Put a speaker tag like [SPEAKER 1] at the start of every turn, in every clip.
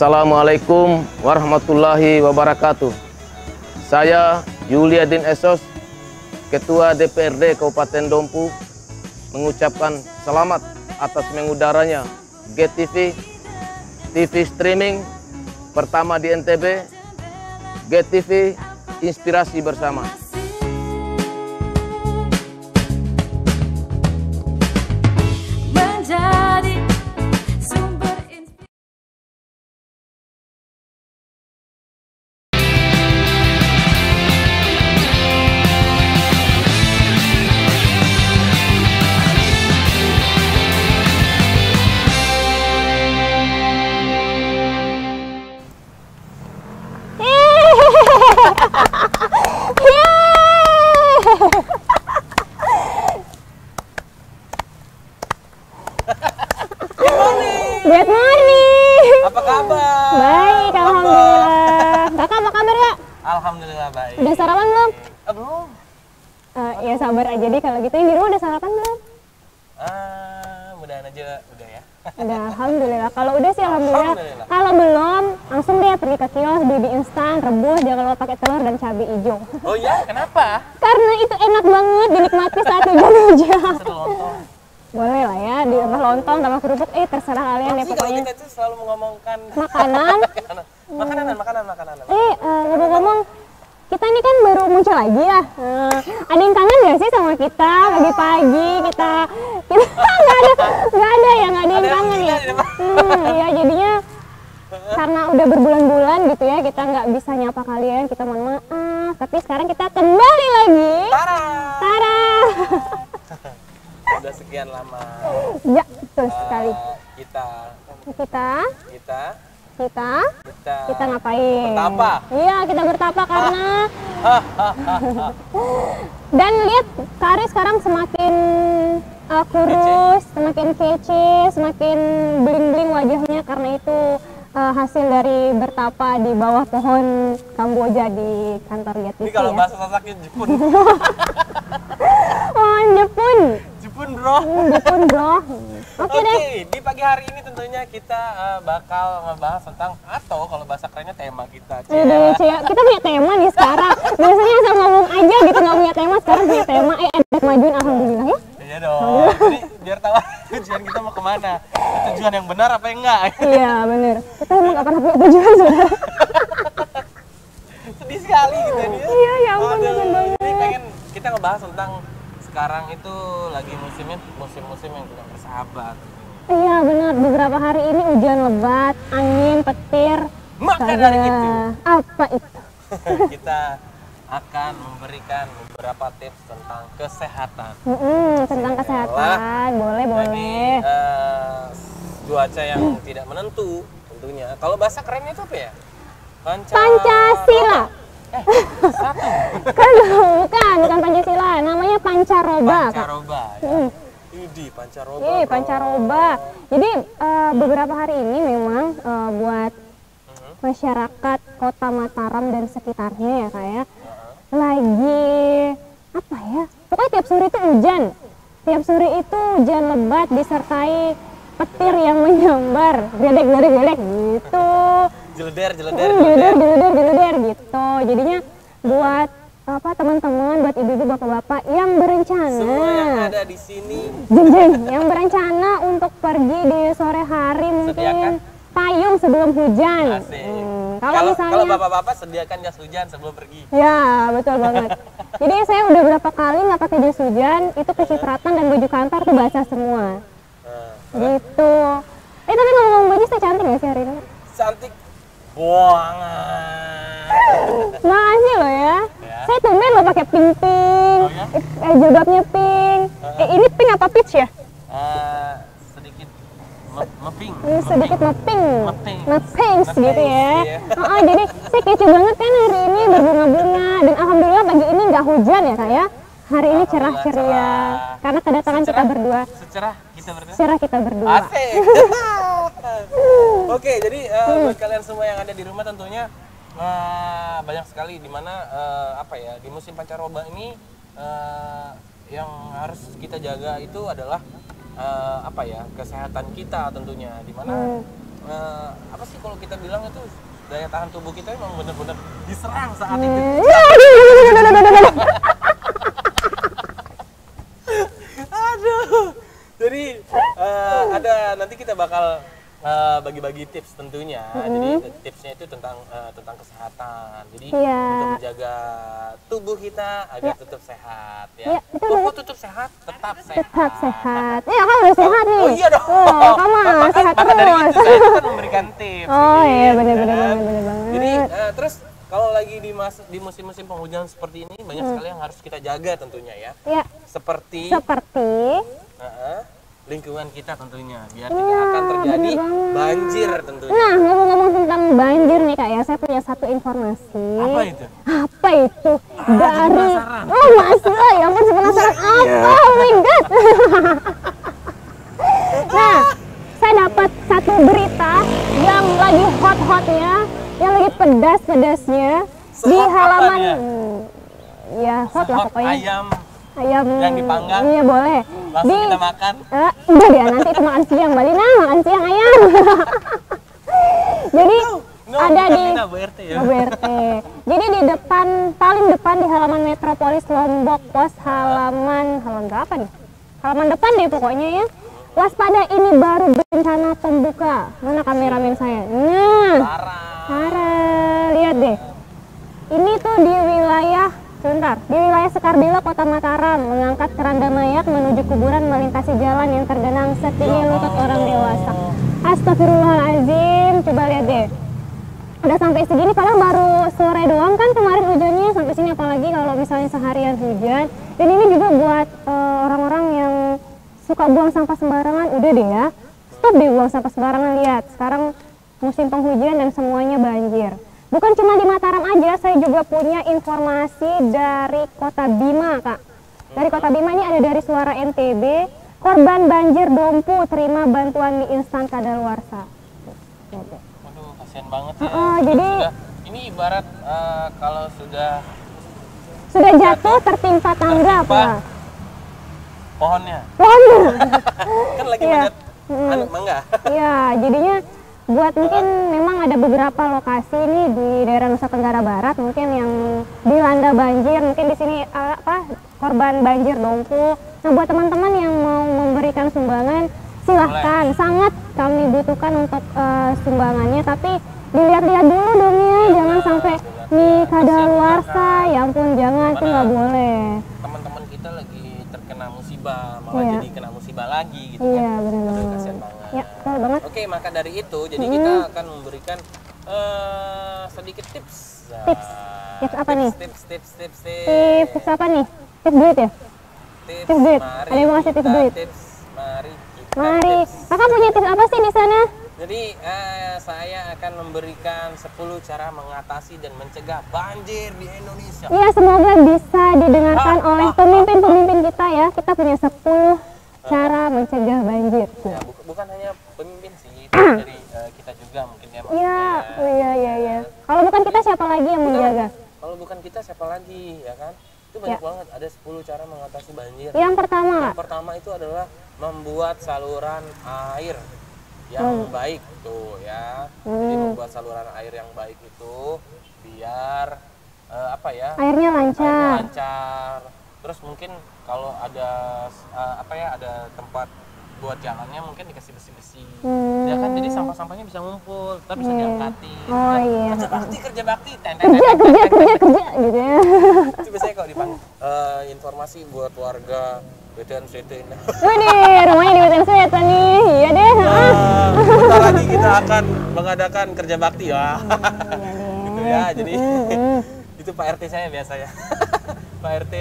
[SPEAKER 1] Assalamualaikum warahmatullahi wabarakatuh. Saya Yuliadin Esos, Ketua DPRD Kabupaten Dompu, mengucapkan selamat atas mengudaranya GTV, TV streaming pertama di NTB, GTV Inspirasi Bersama.
[SPEAKER 2] nggak ada nggak ada ya nggak ada yang kangen ya. Hmm, iya jadinya karena udah berbulan-bulan gitu ya kita nggak bisa nyapa kalian kita mohon maaf. Tapi sekarang kita kembali lagi.
[SPEAKER 3] Tara.
[SPEAKER 2] Tara!
[SPEAKER 3] Udah sekian lama.
[SPEAKER 2] Ya betul sekali.
[SPEAKER 3] Eh, kita.
[SPEAKER 2] Kita?
[SPEAKER 3] Kita.
[SPEAKER 2] Kita
[SPEAKER 3] kita
[SPEAKER 2] kita ngapain
[SPEAKER 3] Bertapa.
[SPEAKER 2] iya kita bertapa karena
[SPEAKER 3] Hahaha.
[SPEAKER 2] Dan lihat Kari sekarang semakin uh, kurus, semakin kece, semakin bling-bling wajahnya karena itu uh, hasil dari bertapa di bawah pohon Kamboja di kantor Lihat
[SPEAKER 3] Ini kalau
[SPEAKER 2] ya.
[SPEAKER 3] bahasa Jepun.
[SPEAKER 2] Pohon Jepun,
[SPEAKER 3] Jepun, Bro.
[SPEAKER 2] Hmm, Jepun bro. Oke
[SPEAKER 3] Oke,
[SPEAKER 2] deh.
[SPEAKER 3] di pagi hari ini tentunya kita eh, bakal ngebahas tentang atau kalau bahasa kerennya tema kita.
[SPEAKER 2] Cia. Kita punya tema nih sekarang. Biasanya asal ngomong aja gitu nggak punya tema, sekarang punya tema. Eh ada kemajuan alhamdulillah ya.
[SPEAKER 3] Iya dong. Jadi biar tahu tujuan kita mau ke mana. Tujuan yang benar apa yang enggak.
[SPEAKER 2] Iya bener. Kita emang nggak pernah punya tujuan sebenarnya.
[SPEAKER 3] Sedih sekali gitu ya.
[SPEAKER 2] Iya ya ampun
[SPEAKER 3] Aduh. Ini pengen kita ngebahas tentang sekarang itu lagi musimnya musim-musim yang tidak bersahabat.
[SPEAKER 2] Iya benar, beberapa hari ini hujan lebat, angin, petir.
[SPEAKER 3] Maka
[SPEAKER 2] Astaga,
[SPEAKER 3] dari itu.
[SPEAKER 2] Apa itu?
[SPEAKER 3] kita akan memberikan beberapa tips tentang kesehatan.
[SPEAKER 2] Mm-mm, tentang kesehatan, boleh
[SPEAKER 3] Lagi
[SPEAKER 2] boleh.
[SPEAKER 3] eh, cuaca yang tidak menentu tentunya. Kalau bahasa kerennya itu apa ya? Panca...
[SPEAKER 2] Pancasila. Kan bukan, bukan Pancasila, namanya pancaroba.
[SPEAKER 3] Pancaroba. Ya.
[SPEAKER 2] Mm.
[SPEAKER 3] Idi, pancaroba.
[SPEAKER 2] Iya, pancaroba. Jadi eh, beberapa hari ini memang eh, buat
[SPEAKER 3] Mhm.
[SPEAKER 2] masyarakat Kota Mataram dan sekitarnya ya kayak lagi apa ya? Pokoknya tiap sore itu hujan. Tiap sore itu hujan lebat disertai petir yang menyambar, gledek gledek gledek gitu.
[SPEAKER 3] Jeleder, jeleder,
[SPEAKER 2] Hmm,
[SPEAKER 3] jeleder.
[SPEAKER 2] Geleder, geleder, geleder gitu. Jadinya buat apa teman-teman, buat ibu-ibu, bapak-bapak yang berencana
[SPEAKER 3] Semua yang ada di sini
[SPEAKER 2] Jeng jeng, yang berencana untuk pergi di sore hari mungkin
[SPEAKER 3] Sediakan.
[SPEAKER 2] payung sebelum hujan.
[SPEAKER 3] asik.
[SPEAKER 2] Hmm,
[SPEAKER 3] Kalau
[SPEAKER 2] kalau misalnya,
[SPEAKER 3] kalau bapak-bapak sediakan jas hujan sebelum pergi.
[SPEAKER 2] ya betul banget. Jadi saya udah berapa kali nggak pakai jas hujan, itu kecipratan dan baju kantor tuh basah semua.
[SPEAKER 3] Nah,
[SPEAKER 2] Gitu. Eh tapi ngomong-ngomong baju saya cantik nggak sih hari ini?
[SPEAKER 3] cantik buangan.
[SPEAKER 2] Makasih loh ya.
[SPEAKER 3] Ya.
[SPEAKER 2] Saya tumben loh pakai pink pink.
[SPEAKER 3] Oh ya?
[SPEAKER 2] Eh, jilbabnya pink. Eh ini pink apa peach ya?
[SPEAKER 3] Eh, sedikit me- meping.
[SPEAKER 2] Ini sedikit
[SPEAKER 3] meping.
[SPEAKER 2] meping,
[SPEAKER 3] Meping.
[SPEAKER 2] gitu ya.
[SPEAKER 3] iya.
[SPEAKER 2] Oh, jadi saya kece banget kan hari ini berbunga-bunga dan alhamdulillah pagi ini nggak hujan ya kak ya. Hari ini cerah ceria karena kedatangan kita
[SPEAKER 3] Secerah-
[SPEAKER 2] berdua.
[SPEAKER 3] Secerah kita berdua.
[SPEAKER 2] Kita berdua.
[SPEAKER 3] Asik. Oke, jadi eh,
[SPEAKER 2] Hmm.
[SPEAKER 3] buat kalian semua yang ada di rumah tentunya eh, banyak sekali di mana eh, apa ya di musim pancaroba ini eh, yang harus kita jaga itu adalah eh, apa ya kesehatan kita tentunya di mana
[SPEAKER 2] Hmm.
[SPEAKER 3] eh, apa sih kalau kita bilang itu daya tahan tubuh kita memang benar-benar diserang saat itu.
[SPEAKER 2] Hmm, ya, aduh,
[SPEAKER 3] Jadi eh, ada nanti kita bakal eh, bagi-bagi tips tentunya. Jadi tipsnya itu tentang eh, tentang kesehatan. Jadi
[SPEAKER 2] Iya.
[SPEAKER 3] untuk menjaga tubuh kita agar tetap sehat ya.
[SPEAKER 2] Iya, betul
[SPEAKER 3] Tubuh
[SPEAKER 2] banget.
[SPEAKER 3] tetap sehat, tetap sehat.
[SPEAKER 2] Tetap sehat. Ya, kamu udah sehat nih.
[SPEAKER 3] Oh iya dong.
[SPEAKER 2] Oh, kamu
[SPEAKER 3] Maka-
[SPEAKER 2] sehat
[SPEAKER 3] maka dari
[SPEAKER 2] terus.
[SPEAKER 3] itu saya kan memberikan tips.
[SPEAKER 2] Oh iya,
[SPEAKER 3] gitu
[SPEAKER 2] benar-benar
[SPEAKER 3] kan.
[SPEAKER 2] benar banget.
[SPEAKER 3] Jadi eh, terus kalau lagi di mas di musim-musim penghujan seperti ini banyak
[SPEAKER 2] Hmm.
[SPEAKER 3] sekali yang harus kita jaga tentunya ya.
[SPEAKER 2] Ya,
[SPEAKER 3] Seperti
[SPEAKER 2] seperti
[SPEAKER 3] Heeh, lingkungan kita tentunya biar tidak akan terjadi banjir tentunya.
[SPEAKER 2] Nah, ngomong-ngomong tentang banjir nih kak ya, saya punya satu informasi.
[SPEAKER 3] Apa itu?
[SPEAKER 2] Apa itu? Dari
[SPEAKER 3] penasaran.
[SPEAKER 2] Oh masa? Ya ampun saya penasaran apa? Oh my god. nah, saya dapat satu berita yang lagi hot-hotnya, yang lagi pedas-pedasnya di halaman. Ya hot lah pokoknya.
[SPEAKER 3] ayam
[SPEAKER 2] Ayam
[SPEAKER 3] yang dipanggang?
[SPEAKER 2] Iya boleh.
[SPEAKER 3] Langsung
[SPEAKER 2] Di
[SPEAKER 3] kita makan.
[SPEAKER 2] Eh, udah deh, nanti itu makan siang, Mbak Lina, makan siang ayam. Jadi
[SPEAKER 3] No,
[SPEAKER 2] ada
[SPEAKER 3] bukan
[SPEAKER 2] di
[SPEAKER 3] Lina, Bu RT ya.
[SPEAKER 2] Oh, BRT. Jadi di depan, paling depan di halaman Metropolis Lombok, pos halaman, halaman berapa nih? Halaman depan deh pokoknya ya. Waspada ini baru bencana pembuka. Mana kameramen saya? Nah,
[SPEAKER 3] Parah.
[SPEAKER 2] Sarah, lihat deh. Ini tuh di wilayah, sebentar, di wilayah Sekarbila, Kota Mataram, mengangkat keranda mayat menuju kuburan melintasi jalan yang tergenang setinggi lutut orang dewasa. Astagfirullahaladzim, coba lihat deh. Udah sampai segini, padahal baru sore doang kan kemarin hujannya sampai sini, apalagi kalau misalnya seharian hujan. Dan ini juga buat eh, orang-orang yang suka buang sampah sembarangan, udah deh ya. Stop deh buang sampah sembarangan, lihat. Sekarang musim penghujan dan semuanya banjir. Bukan cuma di Mataram aja, saya juga punya informasi dari Kota Bima, Kak. Dari Kota Bima ini ada dari Suara NTB, korban banjir Dompu terima bantuan mie instan kadaluarsa.
[SPEAKER 3] Waduh, kasihan banget ya.
[SPEAKER 2] Heeh, jadi-
[SPEAKER 3] Sudah- ini ibarat eh, kalau sudah
[SPEAKER 2] Sudah jatuh tertimpa tangga apa?
[SPEAKER 3] pohonnya
[SPEAKER 2] Pohonnya.
[SPEAKER 3] kan lagi banyak anu, mangga.
[SPEAKER 2] Iya, jadinya buat mungkin memang ada beberapa lokasi nih di daerah Nusa Tenggara Barat mungkin yang dilanda banjir, mungkin di sini eh, apa korban banjir Dompu. Nah, buat teman-teman yang mau memberikan sumbangan silahkan, sangat kami butuhkan untuk eh, sumbangannya tapi dilihat-lihat dulu dong ya, jangan sampai nih kadaluarsa, ya ampun jangan itu nggak boleh.
[SPEAKER 3] Teman-teman kita lagi terkena musibah, malah
[SPEAKER 2] Iya.
[SPEAKER 3] jadi kena musibah lagi gitu
[SPEAKER 2] Iya,
[SPEAKER 3] kan.
[SPEAKER 2] benar
[SPEAKER 3] Aduh,
[SPEAKER 2] banget.
[SPEAKER 3] kasihan banget.
[SPEAKER 2] Ya, betul banget.
[SPEAKER 3] Oke, maka dari itu jadi kita akan memberikan eh, sedikit tips.
[SPEAKER 2] Tips. Tips apa nih?
[SPEAKER 3] Tips, tips, tips, tips.
[SPEAKER 2] Tips, tips apa nih? Tips duit ya?
[SPEAKER 3] Tips,
[SPEAKER 2] Tips duit.
[SPEAKER 3] Mari
[SPEAKER 2] Ada yang mau ngasih tips duit?
[SPEAKER 3] Tips, mari kita
[SPEAKER 2] Mari.
[SPEAKER 3] tips.
[SPEAKER 2] Kakak punya tips apa sih di sana?
[SPEAKER 3] Jadi eh, saya akan memberikan 10 cara mengatasi dan mencegah banjir di Indonesia.
[SPEAKER 2] Iya, semoga bisa didengarkan
[SPEAKER 3] Ah,
[SPEAKER 2] oleh
[SPEAKER 3] ah,
[SPEAKER 2] pemimpin-pemimpin kita ya. Kita punya 10 cara mencegah banjir.
[SPEAKER 3] Ya, bu- bukan hanya pemimpin sih, tapi dari eh, kita juga mungkin ya.
[SPEAKER 2] Iya, oh iya iya iya. Kalau bukan kita siapa lagi yang menjaga?
[SPEAKER 3] Kalau bukan kita siapa lagi ya kan? Itu banyak
[SPEAKER 2] Ya.
[SPEAKER 3] banget ada 10 cara mengatasi banjir.
[SPEAKER 2] Yang pertama.
[SPEAKER 3] Yang pertama itu adalah membuat saluran air yang baik tuh ya. Jadi
[SPEAKER 2] Hmm.
[SPEAKER 3] membuat saluran air yang baik itu biar eh, apa ya?
[SPEAKER 2] airnya
[SPEAKER 3] airnya
[SPEAKER 2] lancar.
[SPEAKER 3] lancar. Terus mungkin kalau ada eh, apa ya ada tempat buat jalannya mungkin dikasih besi-besi.
[SPEAKER 2] Hmm.
[SPEAKER 3] Ya kan jadi sampah-sampahnya bisa ngumpul, kita bisa
[SPEAKER 2] Iya.
[SPEAKER 3] diangkatin.
[SPEAKER 2] Oh iya.
[SPEAKER 3] Kerja bakti, kerja bakti. Ten, ten,
[SPEAKER 2] Kerja,
[SPEAKER 3] ten, ten,
[SPEAKER 2] kerja,
[SPEAKER 3] ten, ten.
[SPEAKER 2] kerja, kerja gitu ya.
[SPEAKER 3] Itu biasanya kalau dipanggil eh, informasi buat warga BTN ini.
[SPEAKER 2] Wih, rumahnya di Wetan Sueta nih. Iya deh. Ah.
[SPEAKER 3] Eh, Bentar lagi kita akan mengadakan kerja bakti ya.
[SPEAKER 2] Iya deh.
[SPEAKER 3] gitu ya. Jadi
[SPEAKER 2] Hmm.
[SPEAKER 3] itu Pak RT saya biasanya. Pak RT.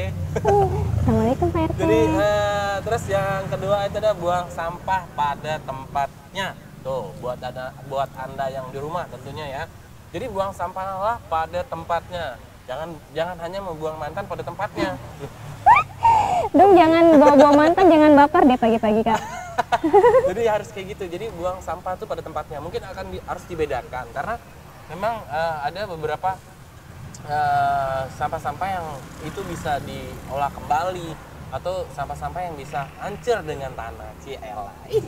[SPEAKER 2] Assalamualaikum Pak RT.
[SPEAKER 3] Jadi eh, terus yang kedua itu ada buang sampah pada tempatnya. Tuh, buat ada buat Anda yang di rumah tentunya ya. Jadi buang sampahlah pada tempatnya. Jangan jangan hanya membuang mantan pada tempatnya.
[SPEAKER 2] Dong jangan bawa-bawa mantan, jangan baper deh pagi-pagi Kak.
[SPEAKER 3] Jadi harus kayak gitu. Jadi buang sampah tuh pada tempatnya. Mungkin akan di- harus dibedakan karena memang eh, ada beberapa sampah-sampah yang itu bisa diolah kembali atau sampah-sampah yang bisa hancur dengan tanah. Ciela.
[SPEAKER 2] Ih,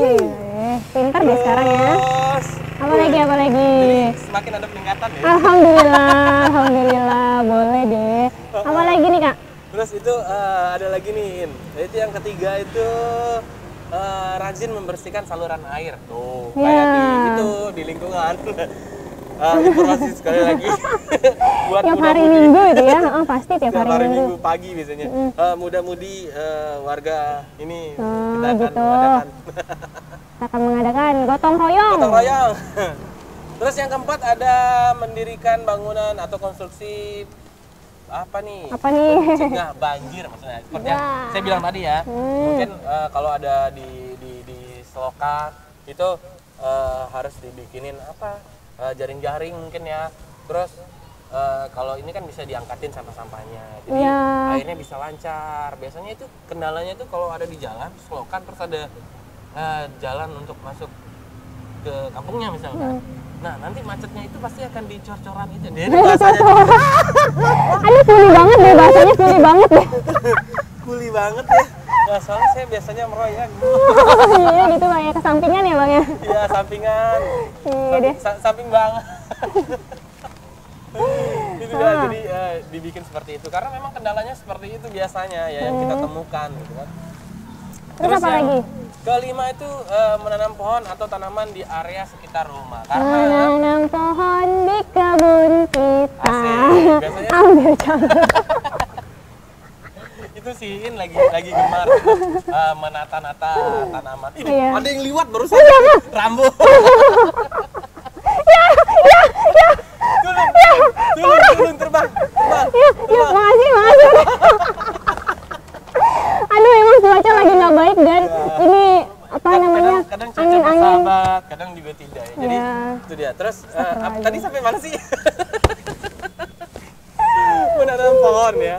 [SPEAKER 2] pintar deh sekarang ya. Apa lagi, apa lagi?
[SPEAKER 3] semakin ada peningkatan ya.
[SPEAKER 2] Alhamdulillah, alhamdulillah, boleh deh. Apa lagi nih kak?
[SPEAKER 3] Terus itu eh, ada lagi nih, In. Itu yang ketiga itu eh, rajin membersihkan saluran air. Tuh, kayak
[SPEAKER 2] Ya.
[SPEAKER 3] di itu di lingkungan. Eh, informasi sekali lagi buat
[SPEAKER 2] Tiap hari
[SPEAKER 3] muda-mudi.
[SPEAKER 2] minggu itu ya, oh, pasti tiap
[SPEAKER 3] Tiap
[SPEAKER 2] hari
[SPEAKER 3] hari
[SPEAKER 2] minggu.
[SPEAKER 3] minggu pagi biasanya. Eh, muda-mudi eh, warga ini
[SPEAKER 2] Oh,
[SPEAKER 3] kita akan
[SPEAKER 2] gitu.
[SPEAKER 3] mengadakan
[SPEAKER 2] Kita akan mengadakan gotong royong.
[SPEAKER 3] gotong royong. Terus yang keempat ada mendirikan bangunan atau konstruksi apa nih?
[SPEAKER 2] Apa nih?
[SPEAKER 3] Mencegah banjir maksudnya. Seperti yang
[SPEAKER 2] Ya.
[SPEAKER 3] saya bilang tadi ya.
[SPEAKER 2] Hmm.
[SPEAKER 3] Mungkin eh, kalau ada di di di selokan itu eh, harus dibikinin apa? Eh, jaring-jaring mungkin ya. Terus eh, kalau ini kan bisa diangkatin sampah-sampahnya. Jadi
[SPEAKER 2] Iya.
[SPEAKER 3] airnya bisa lancar. Biasanya itu kendalanya itu kalau ada di jalan selokan terus ada eh, jalan untuk masuk ke kampungnya misalnya. Nah, nanti macetnya itu pasti akan dicor-coran itu. Ini bahasanya
[SPEAKER 2] Aduh, kuli banget deh, bahasanya kuli banget deh.
[SPEAKER 3] kuli banget ya. Nah, soalnya saya biasanya meroyak.
[SPEAKER 2] Iya gitu bang ya, kesampingan ya bang ya.
[SPEAKER 3] Iya, sampingan.
[SPEAKER 2] Iya deh.
[SPEAKER 3] Sa- samping banget. itu dah, jadi eh, dibikin seperti itu karena memang kendalanya seperti itu biasanya ya yang kita temukan gitu kan.
[SPEAKER 2] Terus apa
[SPEAKER 3] yang
[SPEAKER 2] lagi?
[SPEAKER 3] Kelima itu eh, menanam pohon atau tanaman di area sekitar rumah karena
[SPEAKER 2] Menanam pohon di kebun kita.
[SPEAKER 3] Asik. Biasanya-
[SPEAKER 2] Ambil contoh.
[SPEAKER 3] itu si In lagi lagi gemar eh, menata-nata tanaman. Ini
[SPEAKER 2] Iya.
[SPEAKER 3] ada yang liwat barusan. Rambo. Tulung, tulung, tulung terbang, terbang.
[SPEAKER 2] Ya, ya, makasih, makasih. Aduh, emang cuaca lagi nggak baik dan ini apa
[SPEAKER 3] Kan
[SPEAKER 2] namanya
[SPEAKER 3] kadang, kadang cuaca
[SPEAKER 2] angin-angin.
[SPEAKER 3] bersahabat, kadang juga tidak ya. Jadi
[SPEAKER 2] Iya.
[SPEAKER 3] itu dia. Terus
[SPEAKER 2] Astagfirullahaladzim.
[SPEAKER 3] tadi sampai mana sih? menanam pohon ya.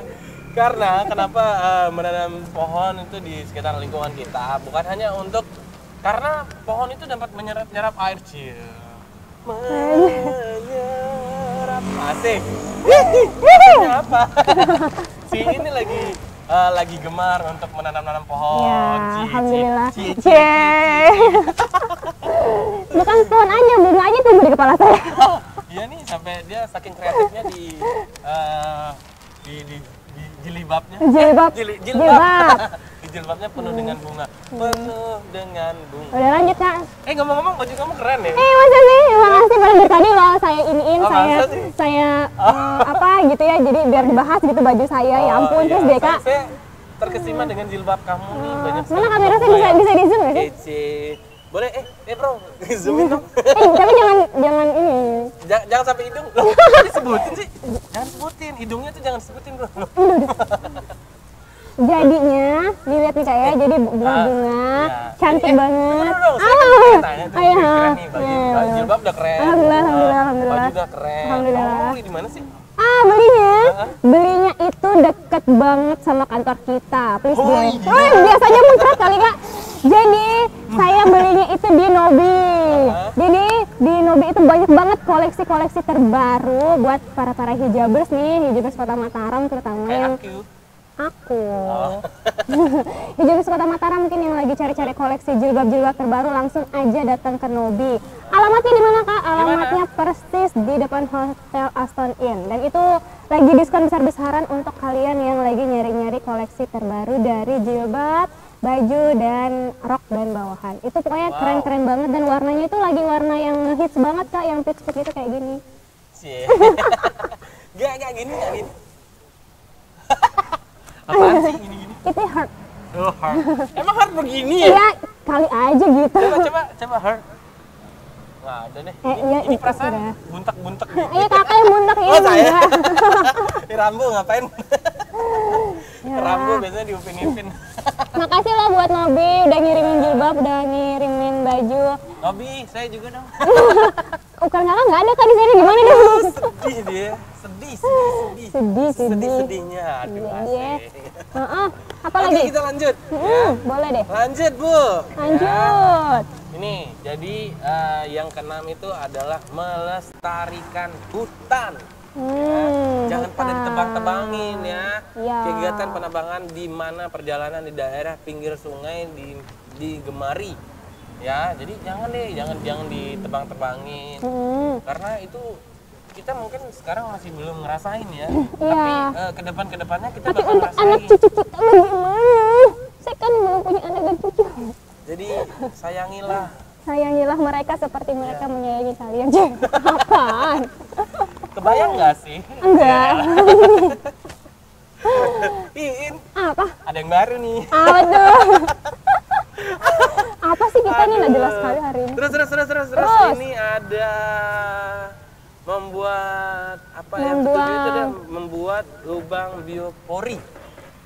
[SPEAKER 3] Karena kenapa eh, menanam pohon itu di sekitar lingkungan kita bukan hanya untuk karena pohon itu dapat menyerap-nyerap air cil. Menyerap asik. Maksudnya apa? si ini lagi eh, lagi gemar untuk menanam-nanam pohon.
[SPEAKER 2] Ya,
[SPEAKER 3] Cie,
[SPEAKER 2] alhamdulillah.
[SPEAKER 3] cie, cie,
[SPEAKER 2] Cie. Bukan pohon aja, bunga aja tumbuh di kepala saya.
[SPEAKER 3] Oh, iya nih sampai dia saking kreatifnya di eh, di, di,
[SPEAKER 2] Jilbab.
[SPEAKER 3] Eh, jili-
[SPEAKER 2] Jilbab.
[SPEAKER 3] di jilbabnya penuh dengan bunga. Penuh dengan bunga.
[SPEAKER 2] Udah lanjut kak.
[SPEAKER 3] Eh ngomong-ngomong baju kamu keren ya.
[SPEAKER 2] Eh masa sih, makasih pada dari tadi loh saya iniin,
[SPEAKER 3] Oh,
[SPEAKER 2] saya saya eh, apa gitu ya, jadi biar dibahas gitu baju saya, ya
[SPEAKER 3] Oh,
[SPEAKER 2] ampun
[SPEAKER 3] iya.
[SPEAKER 2] terus deh kak.
[SPEAKER 3] Saya, terkesima dengan jilbab kamu nih banyak
[SPEAKER 2] Mana kamera saya bisa bisa di zoom nggak sih?
[SPEAKER 3] Kece. Boleh eh eh bro, zoomin dong.
[SPEAKER 2] Eh tapi jangan jangan ini.
[SPEAKER 3] jangan, jangan sampai hidung. Loh, kok disebutin sih? Jangan sebutin, hidungnya tuh jangan disebutin bro.
[SPEAKER 2] Jadinya dilihat nih kak ya, jadi bunga-bunga,
[SPEAKER 3] iya.
[SPEAKER 2] cantik
[SPEAKER 3] Eh,
[SPEAKER 2] banget.
[SPEAKER 3] Dong, saya
[SPEAKER 2] Ah,
[SPEAKER 3] tuh.
[SPEAKER 2] ayo.
[SPEAKER 3] Keren nih baju, baju jilbab udah keren.
[SPEAKER 2] Alhamdulillah, alhamdulillah,
[SPEAKER 3] Nah,
[SPEAKER 2] alhamdulillah.
[SPEAKER 3] Baju udah keren.
[SPEAKER 2] Alhamdulillah.
[SPEAKER 3] Kamu beli di mana sih?
[SPEAKER 2] Ah belinya, belinya itu deket banget sama kantor kita. Please
[SPEAKER 3] Oh, iya.
[SPEAKER 2] Oh biasanya muncrat kali kak. Jadi saya belinya itu di Nobi. Jadi di Nobi itu banyak banget koleksi-koleksi terbaru buat para para hijabers nih, hijabers kota Mataram terutama yang
[SPEAKER 3] aku. Oh.
[SPEAKER 2] hijabers kota Mataram mungkin yang lagi cari-cari koleksi jilbab-jilbab terbaru langsung aja datang ke Nobi. Alamatnya di mana kak? Alamatnya persis di depan Hotel Aston Inn dan itu lagi diskon besar-besaran untuk kalian yang lagi nyari-nyari koleksi terbaru dari jilbab, baju dan rok dan bawahan. Itu pokoknya
[SPEAKER 3] Wow.
[SPEAKER 2] keren-keren banget dan warnanya itu lagi warna yang hits banget kak, yang pitch pitch itu kayak gini.
[SPEAKER 3] Cie. Gak, gak gini, gak gini. Apaan sih gini-gini?
[SPEAKER 2] Itu heart.
[SPEAKER 3] Oh, heart. Emang heart begini ya?
[SPEAKER 2] Iya, kali aja gitu.
[SPEAKER 3] Coba, coba, coba heart. Nggak ada deh.
[SPEAKER 2] Eh,
[SPEAKER 3] Ini,
[SPEAKER 2] iya,
[SPEAKER 3] ini
[SPEAKER 2] itu
[SPEAKER 3] perasaan buntak-buntak gitu.
[SPEAKER 2] Iya kakak yang muntak ini
[SPEAKER 3] Oh, saya? Rambo ngapain?
[SPEAKER 2] Ya.
[SPEAKER 3] Rambo biasanya diupin-ipin.
[SPEAKER 2] Makasih loh buat Nobi udah ngirimin jilbab, udah ngirimin baju.
[SPEAKER 3] Nobi, saya juga dong.
[SPEAKER 2] Ukuran kakak nggak ada kak di sini gimana deh?
[SPEAKER 3] sedih dia. Sedih, sedih, sedih.
[SPEAKER 2] Sedih, sedih.
[SPEAKER 3] Sedih-sedihnya. Aduh,
[SPEAKER 2] Iya.
[SPEAKER 3] asik.
[SPEAKER 2] Heeh. Apa
[SPEAKER 3] Oke,
[SPEAKER 2] lagi?
[SPEAKER 3] kita lanjut.
[SPEAKER 2] Hmm, boleh deh.
[SPEAKER 3] Lanjut, Bu. Ya.
[SPEAKER 2] Lanjut.
[SPEAKER 3] Ini, jadi eh, yang keenam itu adalah melestarikan hutan.
[SPEAKER 2] Hmm,
[SPEAKER 3] Jangan pada
[SPEAKER 2] hutan.
[SPEAKER 3] ditebang-tebangin ya.
[SPEAKER 2] Iya.
[SPEAKER 3] Kegiatan penambangan di mana perjalanan di daerah pinggir sungai di digemari. Ya, jadi jangan deh, jangan jangan ditebang-tebangin.
[SPEAKER 2] Hmm,
[SPEAKER 3] Karena itu kita mungkin sekarang masih belum ngerasain ya.
[SPEAKER 2] Iya.
[SPEAKER 3] Tapi eh, ke depan ke depannya kita
[SPEAKER 2] tapi
[SPEAKER 3] bakal
[SPEAKER 2] untuk
[SPEAKER 3] ngerasain.
[SPEAKER 2] anak cucu kita bagaimana? Saya kan belum punya anak dan cucu.
[SPEAKER 3] Jadi sayangilah
[SPEAKER 2] Sayangilah mereka seperti mereka menyayangi kalian. Apaan?
[SPEAKER 3] Kebayang nggak sih?
[SPEAKER 2] Enggak.
[SPEAKER 3] Iin,
[SPEAKER 2] Apa?
[SPEAKER 3] ada yang baru nih.
[SPEAKER 2] Aduh. Apa sih kita nih nggak jelas sekali hari ini?
[SPEAKER 3] Terus terus terus terus terus
[SPEAKER 2] Terus.
[SPEAKER 3] ini ada membuat apa ya?
[SPEAKER 2] Membuat-
[SPEAKER 3] Petunjuk itu ada membuat lubang biopori.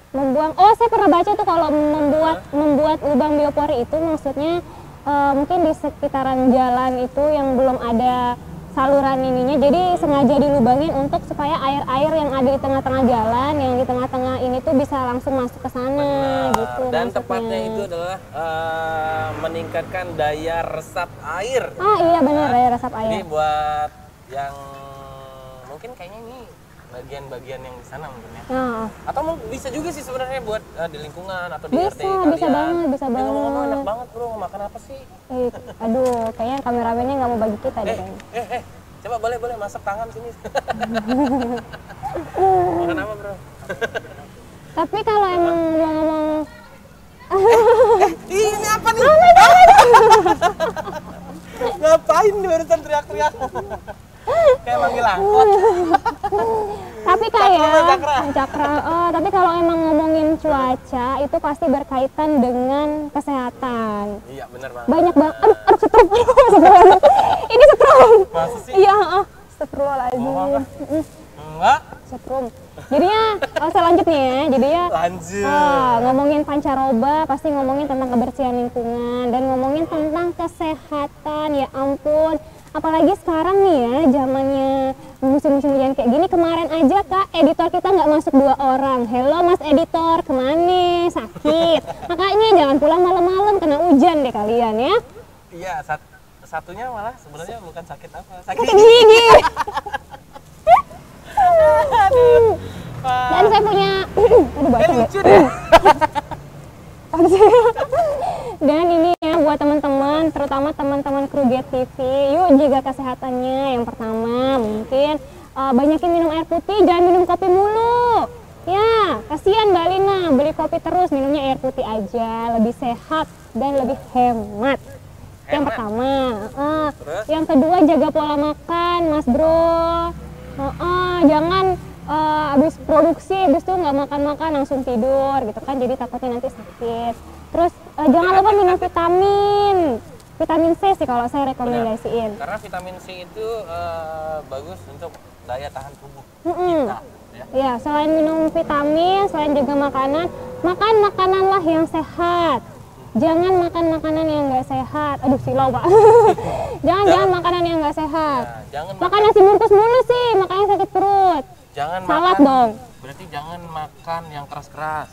[SPEAKER 2] membuang oh saya pernah baca tuh kalau membuat membuat lubang biopori itu maksudnya eh, mungkin di sekitaran jalan itu yang belum ada saluran ininya jadi sengaja dilubangin untuk supaya air-air yang ada di tengah-tengah jalan yang di tengah-tengah ini tuh bisa langsung masuk ke sana
[SPEAKER 3] Nah,
[SPEAKER 2] gitu
[SPEAKER 3] dan
[SPEAKER 2] maksudnya.
[SPEAKER 3] tepatnya itu adalah eh, meningkatkan daya resap air.
[SPEAKER 2] ah iya benar ya resap
[SPEAKER 3] Jadi
[SPEAKER 2] air
[SPEAKER 3] buat yang mungkin kayaknya ini bagian-bagian yang di sana mungkin ya.
[SPEAKER 2] nah
[SPEAKER 3] Atau mau- bisa juga sih sebenarnya buat eh, di lingkungan atau di
[SPEAKER 2] Bisa,
[SPEAKER 3] RT kalian.
[SPEAKER 2] bisa banget, bisa banget
[SPEAKER 3] bro, makan apa sih?
[SPEAKER 2] eh, aduh kayaknya kameramennya nggak mau bagi kita deh
[SPEAKER 3] Eh,
[SPEAKER 2] kayaknya.
[SPEAKER 3] eh, eh, coba boleh boleh masak tangan sini. makan apa bro?
[SPEAKER 2] tapi kalau emang ngomong
[SPEAKER 3] Ih, ini apa nih? Ngapain nih barusan teriak-teriak? Kayak manggil angkot.
[SPEAKER 2] tapi kayak
[SPEAKER 3] Cakra, cakra.
[SPEAKER 2] oh, tapi kalau emang ngomongin cuaca itu pasti berkaitan dengan kesehatan
[SPEAKER 3] Iya bener banget.
[SPEAKER 2] banyak banget aduh aduh setrum aduh ini setrum iya uh,
[SPEAKER 3] apa?
[SPEAKER 2] Mm,
[SPEAKER 3] Enggak.
[SPEAKER 2] setrum jadinya oh, selanjutnya ya jadinya
[SPEAKER 3] Lanjut.
[SPEAKER 2] Ah, ngomongin pancaroba pasti ngomongin tentang kebersihan lingkungan dan ngomongin tentang kesehatan ya ampun apalagi sekarang nih ya zamannya musim-musim hujan kayak gini kemarin aja kak editor kita nggak masuk dua orang. Hello mas editor ke mana? Sakit. Makanya jangan pulang malam-malam kena hujan deh kalian ya.
[SPEAKER 3] Iya, sat- satunya malah sebenarnya bukan sakit apa, sakit
[SPEAKER 2] sakit gigi. dan saya punya aduh baca
[SPEAKER 3] eh, lucu deh.
[SPEAKER 2] Dan ini ya buat teman-teman, terutama teman-teman kru Get TV, yuk jaga kesehatannya. Yang pertama mungkin uh, banyakin minum air putih, jangan minum kopi mulu. Ya, kasihan Mbak Lina, beli kopi terus, minumnya air putih aja, lebih sehat dan lebih hemat. Yang pertama, uh,
[SPEAKER 3] Terus?
[SPEAKER 2] yang kedua jaga pola makan, Mas Bro. Uh, uh, jangan uh, habis produksi, habis itu nggak makan-makan langsung tidur gitu kan, jadi takutnya nanti sakit. Terus uh, jangan lupa minum vitamin, vitamin C sih kalau saya rekomendasiin.
[SPEAKER 3] Karena vitamin C itu eh, bagus untuk daya tahan tubuh
[SPEAKER 2] Mm-mm.
[SPEAKER 3] kita. Ya.
[SPEAKER 2] Ya, selain minum vitamin, selain jaga makanan, makan makananlah yang sehat. Jangan makan makanan yang nggak sehat. Aduh, silau pak. jangan jangan makanan yang nggak sehat.
[SPEAKER 3] Nah, jangan
[SPEAKER 2] Makan nasi bungkus mulu sih, makanya sakit.
[SPEAKER 3] Jangan
[SPEAKER 2] Salad
[SPEAKER 3] makan.
[SPEAKER 2] dong.
[SPEAKER 3] Berarti jangan makan yang keras-keras.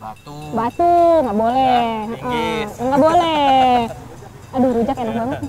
[SPEAKER 3] Batu.
[SPEAKER 2] Batu nggak boleh.
[SPEAKER 3] Ya, linggis.
[SPEAKER 2] Heeh, nggak boleh. Aduh, rujak enak banget.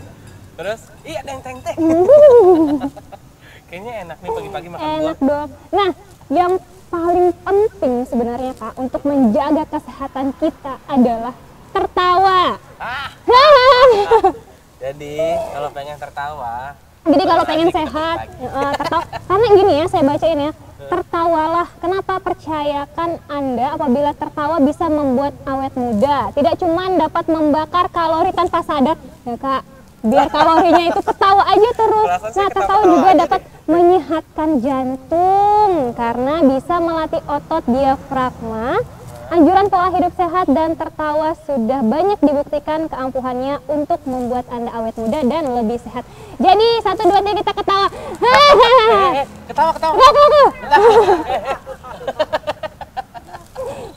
[SPEAKER 3] Terus, iya ada yang teng-teng. Kayaknya enak nih pagi-pagi makan buah.
[SPEAKER 2] Enak dong. Nah, yang paling penting sebenarnya kak untuk menjaga kesehatan kita adalah tertawa.
[SPEAKER 3] Ah, jadi kalau pengen tertawa,
[SPEAKER 2] Jadi kalau pengen sehat, eh, tertawa. Karena gini ya, saya bacain ya. Tertawalah. Kenapa percayakan Anda apabila tertawa bisa membuat awet muda. Tidak cuma dapat membakar kalori tanpa sadar, ya Kak. Biar kalorinya itu ketawa aja terus. Nah, tertawa juga dapat menyehatkan jantung karena bisa melatih otot diafragma. Anjuran pola hidup sehat dan tertawa sudah banyak dibuktikan keampuhannya untuk membuat Anda awet muda dan lebih sehat. Jadi, satu, dua, tiga, kita ketawa.
[SPEAKER 3] ketawa ketawa.
[SPEAKER 2] Ketawa, ketawa.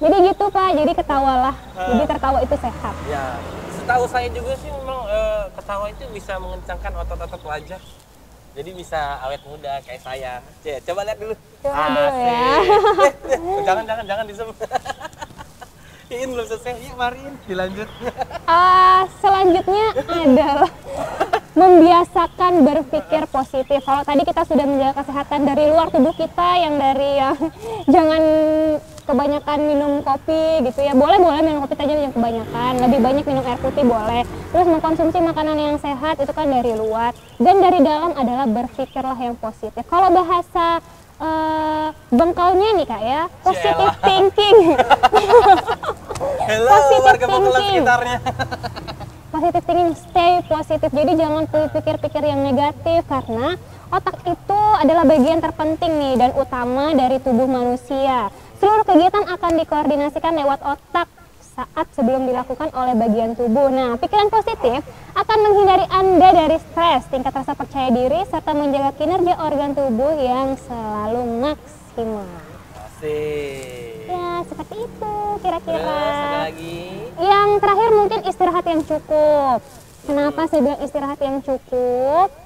[SPEAKER 2] Jadi gitu Pak, jadi ketawalah. Jadi tertawa itu sehat.
[SPEAKER 3] Ya, setahu saya juga sih memang eh, ketawa itu bisa mengencangkan otot-otot wajah. Jadi bisa awet muda kayak saya. Cek, coba lihat dulu.
[SPEAKER 2] Coba dulu ya.
[SPEAKER 3] Asik. Eh, jangan jangan jangan di Iin belum selesai. Yuk mari In, dilanjut.
[SPEAKER 2] Ah, selanjutnya adalah membiasakan berpikir positif. Kalau tadi kita sudah menjaga kesehatan dari luar tubuh kita yang dari yang jangan kebanyakan minum kopi gitu ya. Boleh boleh minum kopi aja yang kebanyakan. Lebih banyak minum air putih boleh. Terus mengkonsumsi makanan yang sehat itu kan dari luar dan dari dalam adalah berpikirlah yang positif. Kalau bahasa eh, bengkalnya nih kak ya, positive
[SPEAKER 3] Ciela.
[SPEAKER 2] thinking.
[SPEAKER 3] Halo
[SPEAKER 2] Positive thinking.
[SPEAKER 3] sekitarnya.
[SPEAKER 2] positive thinking stay positif jadi jangan pikir-pikir yang negatif karena otak itu adalah bagian terpenting nih dan utama dari tubuh manusia seluruh kegiatan akan dikoordinasikan lewat otak saat sebelum dilakukan oleh bagian tubuh nah pikiran positif akan menghindari anda dari stres tingkat rasa percaya diri serta menjaga kinerja organ tubuh yang selalu maksimal
[SPEAKER 3] Asik.
[SPEAKER 2] ya seperti itu kira-kira yang terakhir mungkin istirahat yang cukup. Kenapa saya bilang istirahat yang cukup?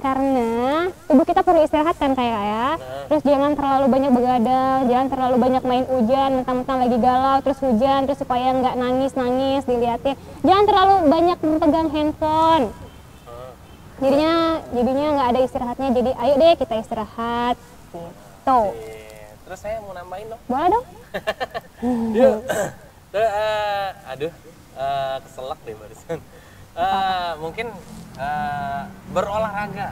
[SPEAKER 2] Karena tubuh kita perlu istirahat kan kayak ya. Terus jangan terlalu banyak begadang, jangan terlalu banyak main hujan, mentang-mentang lagi galau terus hujan, terus supaya nggak nangis-nangis dilihatin. Jangan terlalu banyak memegang handphone. Jadinya jadinya nggak ada istirahatnya. Jadi ayo deh kita istirahat. Gitu.
[SPEAKER 3] Terus saya mau nambahin dong.
[SPEAKER 2] Boleh dong?
[SPEAKER 3] Yuk. Eh, aduh, eh, keselak deh barusan. Eh, mungkin eh, berolahraga.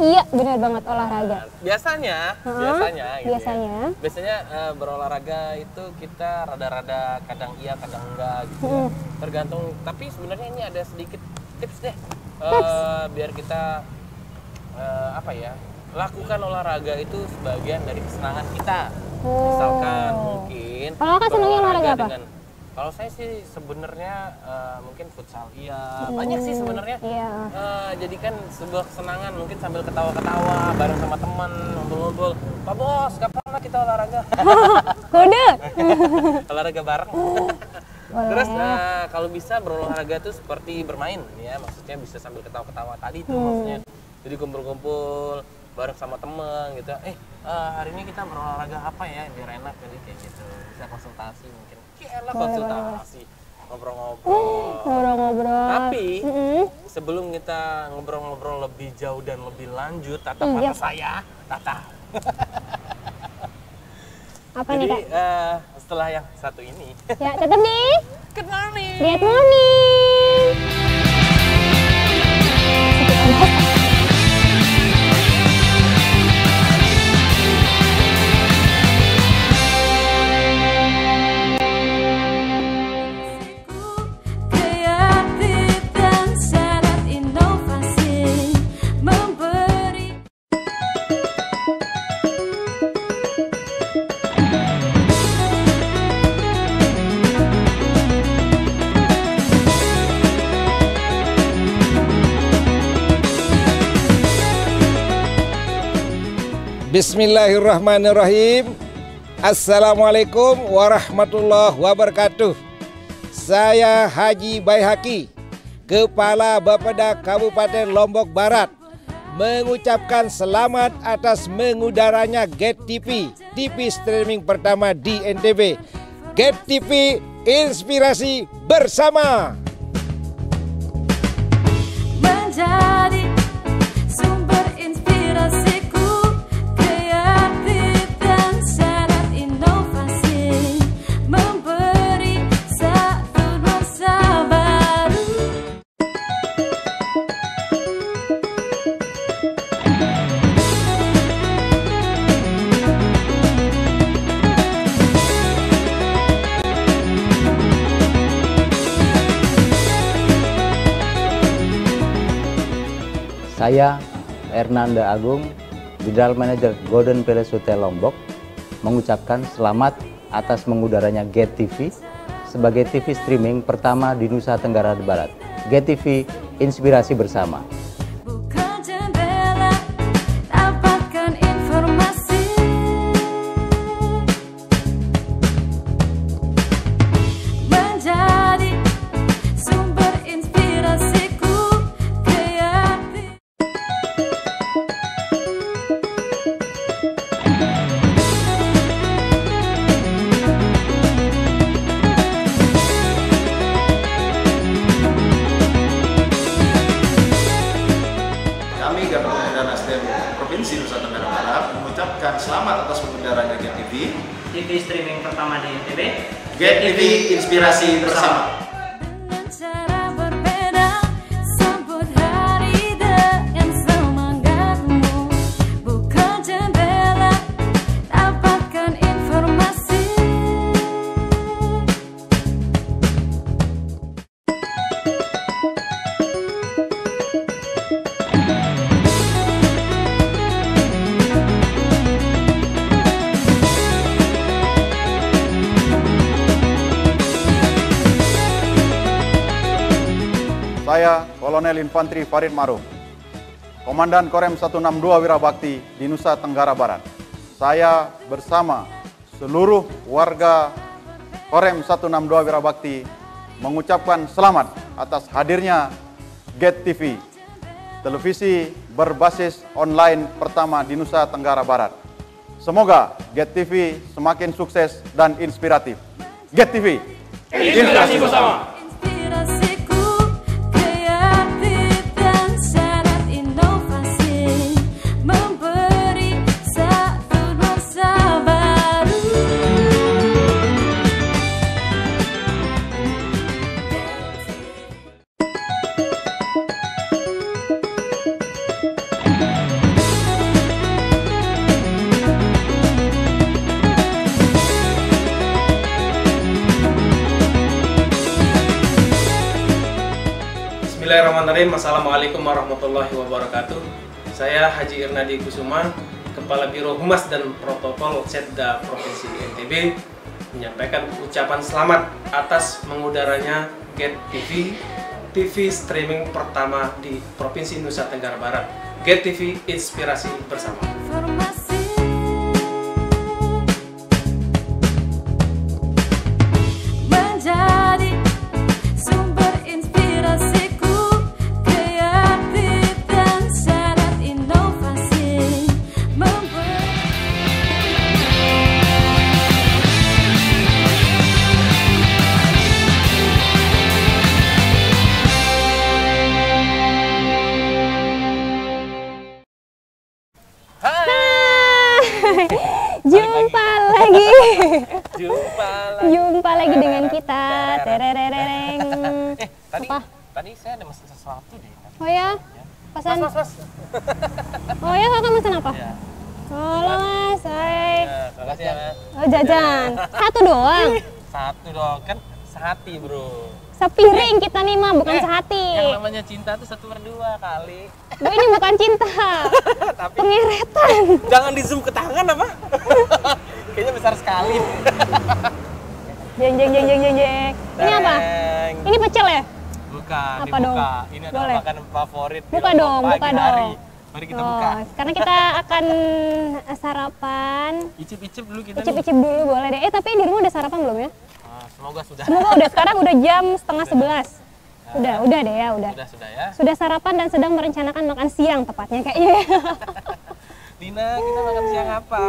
[SPEAKER 2] Iya, benar banget olahraga.
[SPEAKER 3] Biasanya,
[SPEAKER 2] Heeh,
[SPEAKER 3] biasanya, gitu ya.
[SPEAKER 2] biasanya.
[SPEAKER 3] Biasanya eh, berolahraga itu kita rada-rada kadang iya, kadang enggak gitu. ya. Tergantung. Tapi sebenarnya ini ada sedikit tips deh, Eh, biar kita eh, apa ya lakukan olahraga itu sebagian dari kesenangan kita. Misalkan mungkin
[SPEAKER 2] Kalau kakak senangnya olahraga apa?
[SPEAKER 3] dengan kalau saya sih sebenarnya eh, mungkin futsal. Iya banyak sih sebenarnya.
[SPEAKER 2] Iya.
[SPEAKER 3] Eh, jadikan sebuah kesenangan mungkin sambil ketawa-ketawa bareng sama teman ngumpul-ngumpul Pak Bos kapan lah kita olahraga?
[SPEAKER 2] Kode.
[SPEAKER 3] olahraga bareng.
[SPEAKER 2] Boleh.
[SPEAKER 3] terus eh, kalau bisa berolahraga tuh seperti bermain ya. Maksudnya bisa sambil ketawa-ketawa tadi tuh maksudnya. Jadi kumpul-kumpul bareng sama temen gitu. Eh eh, hari ini kita berolahraga apa ya biar enak jadi kayak gitu. Bisa konsultasi mungkin Yaelah, konsultasi ngobrol-ngobrol
[SPEAKER 2] Ngobrol-ngobrol.
[SPEAKER 3] tapi
[SPEAKER 2] Mm-mm.
[SPEAKER 3] sebelum kita ngobrol-ngobrol lebih jauh dan lebih lanjut tatap
[SPEAKER 2] Iya.
[SPEAKER 3] mata saya tatap
[SPEAKER 2] Apa nih
[SPEAKER 3] jadi
[SPEAKER 2] kak?
[SPEAKER 3] eh, setelah yang satu ini
[SPEAKER 2] Ya tetap di
[SPEAKER 3] good morning
[SPEAKER 2] Get Morning.
[SPEAKER 4] Bismillahirrahmanirrahim. Assalamualaikum warahmatullahi wabarakatuh. Saya Haji Baihaki, Kepala Bapeda Kabupaten Lombok Barat, mengucapkan selamat atas mengudaranya Get TV, TV streaming pertama di NTB. Get TV, inspirasi bersama.
[SPEAKER 5] Saya Hernanda Agung, General Manager Golden Palace Hotel Lombok, mengucapkan selamat atas mengudaranya Get TV sebagai TV streaming pertama di Nusa Tenggara Barat. Get TV, inspirasi bersama.
[SPEAKER 6] Inspirasi Bersama.
[SPEAKER 7] Infanteri Farid Maruf, Komandan Korem 162 Wirabakti di Nusa Tenggara Barat. Saya bersama seluruh warga Korem 162 Wirabakti mengucapkan selamat atas hadirnya Get TV, televisi berbasis online pertama di Nusa Tenggara Barat. Semoga Get TV semakin sukses dan inspiratif. Get TV, inspirasi bersama.
[SPEAKER 3] Bismillahirrahmanirrahim. Assalamualaikum warahmatullahi wabarakatuh. Saya Haji Irnadi Kusuma, Kepala Biro Humas dan Protokol Setda Provinsi NTB menyampaikan ucapan selamat atas mengudaranya Get TV, TV streaming pertama di Provinsi Nusa Tenggara Barat. Get TV Inspirasi Bersama. Dong?
[SPEAKER 2] Ini
[SPEAKER 3] adalah
[SPEAKER 2] Boleh.
[SPEAKER 3] makanan favorit.
[SPEAKER 2] Buka dong,
[SPEAKER 3] pagi
[SPEAKER 2] buka
[SPEAKER 3] hari.
[SPEAKER 2] dong.
[SPEAKER 3] Mari kita buka.
[SPEAKER 2] Oh, karena kita akan sarapan.
[SPEAKER 3] Icip-icip dulu kita.
[SPEAKER 2] Icip-icip dulu boleh deh. Eh tapi di rumah udah sarapan belum ya?
[SPEAKER 3] Ah, semoga sudah.
[SPEAKER 2] Semoga udah sekarang udah jam setengah sebelas. Udah, udah deh ya, udah.
[SPEAKER 3] Sudah, sudah ya.
[SPEAKER 2] Sudah sarapan dan sedang merencanakan makan siang tepatnya kayaknya.
[SPEAKER 3] Dina, kita makan siang apa?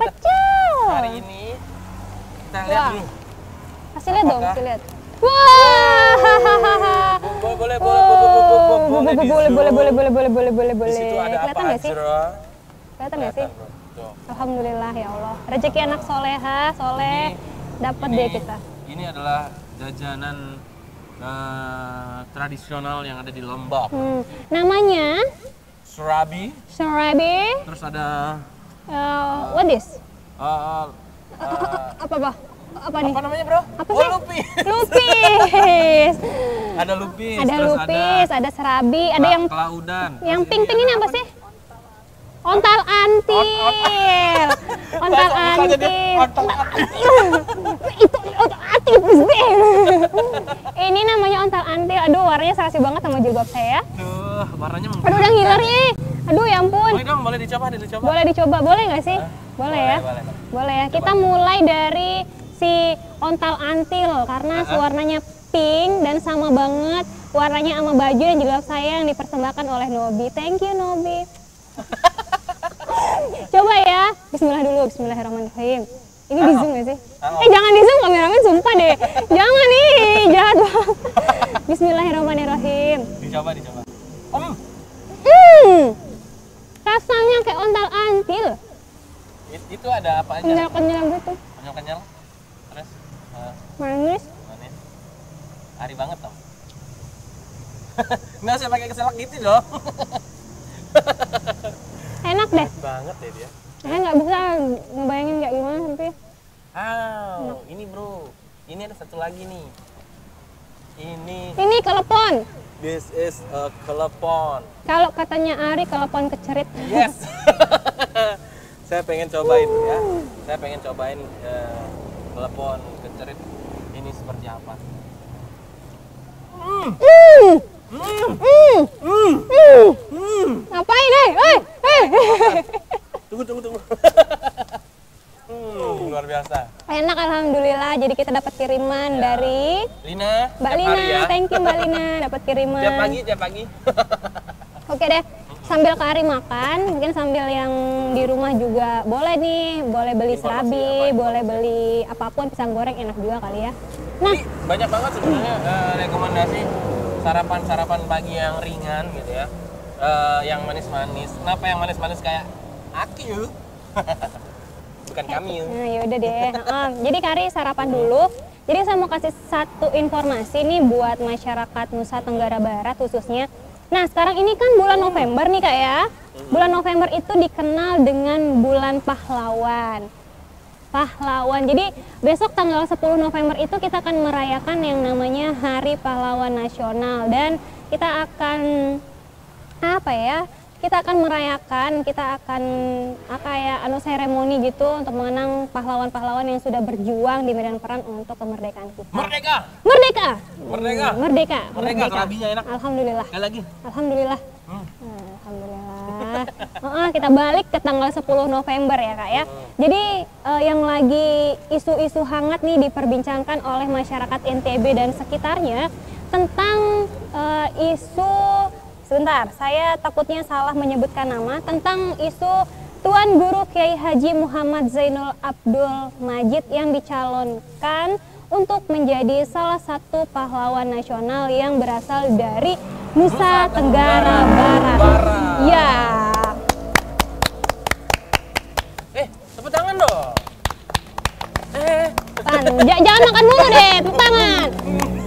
[SPEAKER 2] Pecel.
[SPEAKER 3] Hari ini kita lihat
[SPEAKER 2] Wah.
[SPEAKER 3] dulu.
[SPEAKER 2] Kasih lihat dong, kasih lihat. Wah.
[SPEAKER 3] Boleh, boleh, boleh, boleh, boleh, boleh, boleh,
[SPEAKER 2] boleh, boleh, boleh, boleh, boleh, Kelihatan nggak sih? Kelihatan nggak sih? Alhamdulillah ya Allah. Rezeki anak soleha, soleh, dapat deh kita.
[SPEAKER 3] Ini adalah jajanan eh, tradisional yang ada di Lombok.
[SPEAKER 2] Hmm. Namanya
[SPEAKER 3] Surabi,
[SPEAKER 2] serabi.
[SPEAKER 3] terus ada
[SPEAKER 2] Uh, what this?
[SPEAKER 3] eh, eh,
[SPEAKER 2] Apa apa? Apa nih?
[SPEAKER 3] apa namanya bro?
[SPEAKER 2] Apa
[SPEAKER 3] oh,
[SPEAKER 2] sih?
[SPEAKER 3] lupis.
[SPEAKER 2] Lupis.
[SPEAKER 3] Ada lupis,
[SPEAKER 2] ada
[SPEAKER 3] terus
[SPEAKER 2] lupis, ada serabi, ada yang
[SPEAKER 3] kelaudan.
[SPEAKER 2] yang pink-pink ini apa sih? Ontal antil. Ontal antil. Itu ontal antil. Ini namanya ontal antil. Aduh, warnanya serasi banget sama jilbab saya.
[SPEAKER 3] Duh, warnanya
[SPEAKER 2] Aduh,
[SPEAKER 3] menggoda.
[SPEAKER 2] udah ngiler nih. Aduh, ya ampun.
[SPEAKER 3] Boleh dong, boleh dicoba, dicoba.
[SPEAKER 2] Boleh dicoba, boleh nggak sih? Boleh ya?
[SPEAKER 3] boleh.
[SPEAKER 2] Boleh ya. Kita mulai dari si ontal antil karena warnanya pink dan sama banget warnanya sama baju dan jilbab saya yang dipersembahkan oleh Nobi. Thank you Nobi. Coba ya. Bismillah dulu. Bismillahirrahmanirrahim. Ini di zoom gak sih? Eh jangan di zoom kameramen sumpah deh. Jangan nih, jahat banget. Bismillahirrahmanirrahim.
[SPEAKER 3] Dicoba, dicoba. Om,
[SPEAKER 2] Hmm. Rasanya kayak ontal antil.
[SPEAKER 3] it- itu ada apa aja?
[SPEAKER 2] Kenyal-kenyal gitu.
[SPEAKER 3] kenyal terus eh,
[SPEAKER 2] manis.
[SPEAKER 3] Manis. Hari banget dong. Nggak usah pakai keselak gitu dong.
[SPEAKER 2] Enak deh.
[SPEAKER 3] Banget deh dia.
[SPEAKER 2] Saya nggak bisa ngebayangin kayak gimana tapi
[SPEAKER 3] Ah, ini bro. Ini ada satu lagi nih. Ini.
[SPEAKER 2] Ini kelepon.
[SPEAKER 3] This is a kelepon.
[SPEAKER 2] Kalau katanya Ari kelepon kecerit
[SPEAKER 3] yes. Saya pengen cobain ya. Saya pengen cobain eh, telepon kecerit seperti apa?
[SPEAKER 2] Ngapain eh? Eh eh.
[SPEAKER 3] Tunggu tunggu tunggu. Hmm, luar biasa.
[SPEAKER 2] Enak alhamdulillah. Jadi kita dapat kiriman dari
[SPEAKER 3] Lina
[SPEAKER 2] Mbak
[SPEAKER 3] tiap
[SPEAKER 2] Lina.
[SPEAKER 3] ya.
[SPEAKER 2] Thank you Mbak Lina. Dapat kiriman.
[SPEAKER 3] Tiap pagi tiap pagi.
[SPEAKER 2] Oke deh, sambil ke Ari makan, mungkin sambil yang di rumah juga boleh nih, boleh beli serabi, boleh beli apa pun pisang goreng enak juga kali ya. Nah,
[SPEAKER 3] banyak banget sebenarnya eh, rekomendasi sarapan-sarapan pagi yang ringan gitu ya. Eh, yang manis-manis. Kenapa yang manis-manis kayak aku? Bukan kami.
[SPEAKER 2] nah yaudah deh. Heeh. jadi Kari sarapan dulu. Jadi saya mau kasih satu informasi nih buat masyarakat Nusa Tenggara Barat khususnya. Nah sekarang ini kan bulan November nih kak ya. Bulan November itu dikenal dengan bulan pahlawan. Pahlawan. Jadi besok tanggal 10 November itu kita akan merayakan yang namanya Hari Pahlawan Nasional dan kita akan apa ya? Kita akan merayakan, kita akan apa ya anu seremoni gitu untuk mengenang pahlawan-pahlawan yang sudah berjuang di medan perang untuk kemerdekaan kita.
[SPEAKER 3] Merdeka.
[SPEAKER 2] Merdeka.
[SPEAKER 3] Merdeka.
[SPEAKER 2] Merdeka.
[SPEAKER 3] Merdeka, kerabinya enak.
[SPEAKER 2] Alhamdulillah.
[SPEAKER 3] Sekali lagi.
[SPEAKER 2] Alhamdulillah.
[SPEAKER 3] Hmm.
[SPEAKER 2] Alhamdulillah. Heeh, kita balik ke tanggal 10 November ya kak ya. Jadi eh, yang lagi isu-isu hangat nih diperbincangkan oleh masyarakat NTB dan sekitarnya tentang eh, isu sebentar, saya takutnya salah menyebutkan nama tentang isu Tuan Guru Kiai Haji Muhammad Zainul Abdul Majid yang dicalonkan untuk menjadi salah satu pahlawan nasional yang berasal dari Nusa Tenggara Barat.
[SPEAKER 3] Barat.
[SPEAKER 2] Ya,
[SPEAKER 3] Eh, tepuk tangan dong. Eh,
[SPEAKER 2] Tan, jangan makan dulu deh, tepuk tangan.